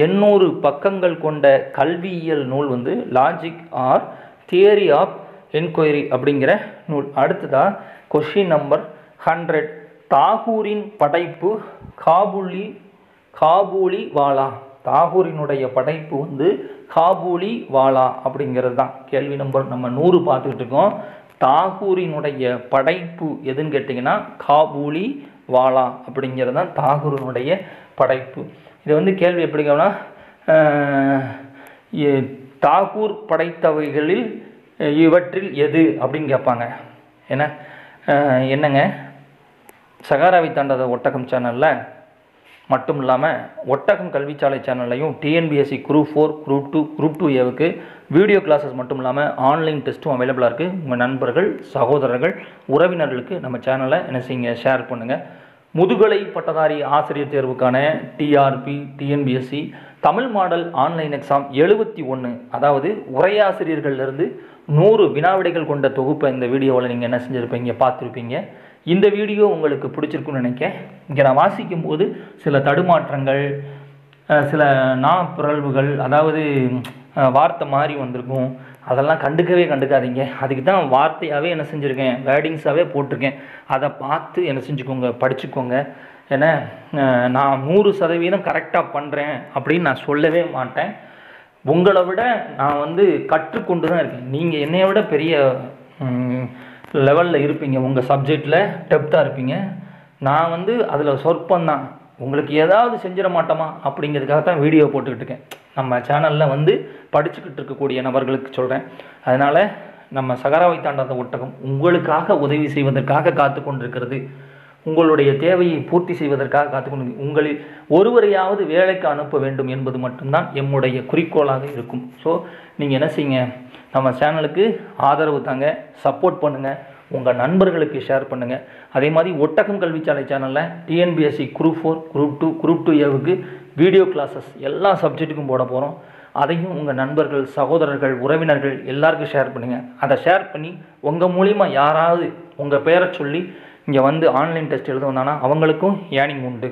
Speaker 1: எண்ணூறு பக்கங்கள் கொண்ட கல்வியியல் நூல் வந்து logic or theory of inquiry அப்படிங்கிற நூல். அடுத்ததா கொஷின் நம்பர் ஹண்ட்ரட். தாகூரின் படைப்பு காபூலி காபூலி வாலா. தாகூரினுடைய படைப்பு வந்து காபூலி வாலா அப்படிங்கிறது தான். கேள்வி நம்பர் நம்ம நூறு பார்த்துக்கிட்டு இருக்கோம். தாகூரினுடைய படைப்பு எதுன்னு கேட்டிங்கன்னா காபூலி வாலா அப்படிங்கிறது தான் தாகூரனுடைய படைப்பு. இது வந்து கேள்வி எப்படி கேட்கணும்னா, தாகூர் படைத்தவைகளில் இவற்றில் எது அப்படின்னு கேட்பாங்க. என்ன? என்னங்க? சகாராவை தாண்டாத ஒட்டகம் சேனலில் மட்டும் இல்லாமல் ஒட்டகம் கல்விச்சாலை சேனல்லையும் TNPSC group four group two group two ஏவுக்கு video classes மட்டும் இல்லாமல் ஆன்லைன் டெஸ்ட்டும் அவைலபிளாக இருக்குது உங்கள் நண்பர்கள் சகோதரர்கள் உறவினர்களுக்கு நம்ம சேனலை என்ன செய்யுங்க? ஷேர் பண்ணுங்கள் முதுகலை பட்டதாரி ஆசிரியர் தேர்வுக்கான TRB TNPSC Tamil model online exam எழுபத்தி ஒன்று அதாவது உரையாசிரியர்கள்லேருந்து நூறு வினாவிடைகள் கொண்ட தொகுப்பை இந்த வீடியோவில் நீங்கள் என்ன செஞ்சுருப்பீங்க? பார்த்துருப்பீங்க. இந்த வீடியோ உங்களுக்கு பிடிச்சிருக்குன்னு நினைக்க இங்கே நான் வாசிக்கும் போது சில தடுமாற்றங்கள் சில நா பிறழ்வுகள் அதாவது வார்த்தை மாறி வந்திருக்கும். அதெல்லாம் கண்டுக்கவே கண்டுக்காதீங்க. அதுக்கு தான் வார்த்தையாகவே என்ன செஞ்சுருக்கேன். வேர்டிங்ஸாகவே போட்டிருக்கேன். அதை பார்த்து என்ன செஞ்சுக்கோங்க படிச்சுக்கோங்க. ஏன்னா நான் நூறு சதவீதம் கரெக்டாக பண்ணுறேன் அப்படின்னு நான் சொல்லவே மாட்டேன். உங்களை விட நான் வந்து கற்றுக்கொண்டு தான் இருக்கேன். நீங்கள் என்னைய விட பெரிய லெவலில் இருப்பீங்க. உங்கள் சப்ஜெக்டில் டெப்த்தாக இருப்பீங்க. நான் வந்து அதில் சொற்பந்தான். உங்களுக்கு ஏதாவது செஞ்சிட மாட்டோமா அப்படிங்கிறதுக்காக தான் வீடியோ போட்டுக்கிட்டு இருக்கேன். நம்ம சேனலில் வந்து படிச்சுக்கிட்டு இருக்கக்கூடிய நபர்களுக்கு சொல்கிறேன் அதனால் நம்ம சகராவை தாண்டாத ஒட்டகம் உங்களுக்காக உதவி செய்வதற்காக காத்து கொண்டிருக்கிறது. உங்களுடைய தேவையை பூர்த்தி செய்வதற்காக காத்துக்கொண்டு உங்களில் ஒருவரையாவது வேலைக்கு அனுப்ப வேண்டும் என்பது மட்டும்தான் எம்முடைய குறிக்கோளாக இருக்கும். ஸோ நீங்கள் என்ன செய்யுங்க? நம்ம சேனலுக்கு ஆதரவு தாங்க சப்போர்ட் பண்ணுங்கள் உங்கள் நண்பர்களுக்கு ஷேர் பண்ணுங்கள் அதே மாதிரி ஒட்டகம் கல்விச்சாலை சேனலில் TNPSC group four group two group two ஏவுக்கு video classes எல்லா சப்ஜெக்ட்டுக்கும் போட போகிறோம் அதையும் உங்கள் நண்பர்கள் சகோதரர்கள் உறவினர்கள் எல்லாருக்கும் ஷேர் பண்ணுங்கள் அதை ஷேர் பண்ணி உங்கள் மூலிமா யாராவது உங்கள் பேரை சொல்லி இங்கே வந்து ஆன்லைன் டெஸ்ட் எழுத வந்தாங்கன்னா அவங்களுக்கும் ஏர்னிங் உண்டு.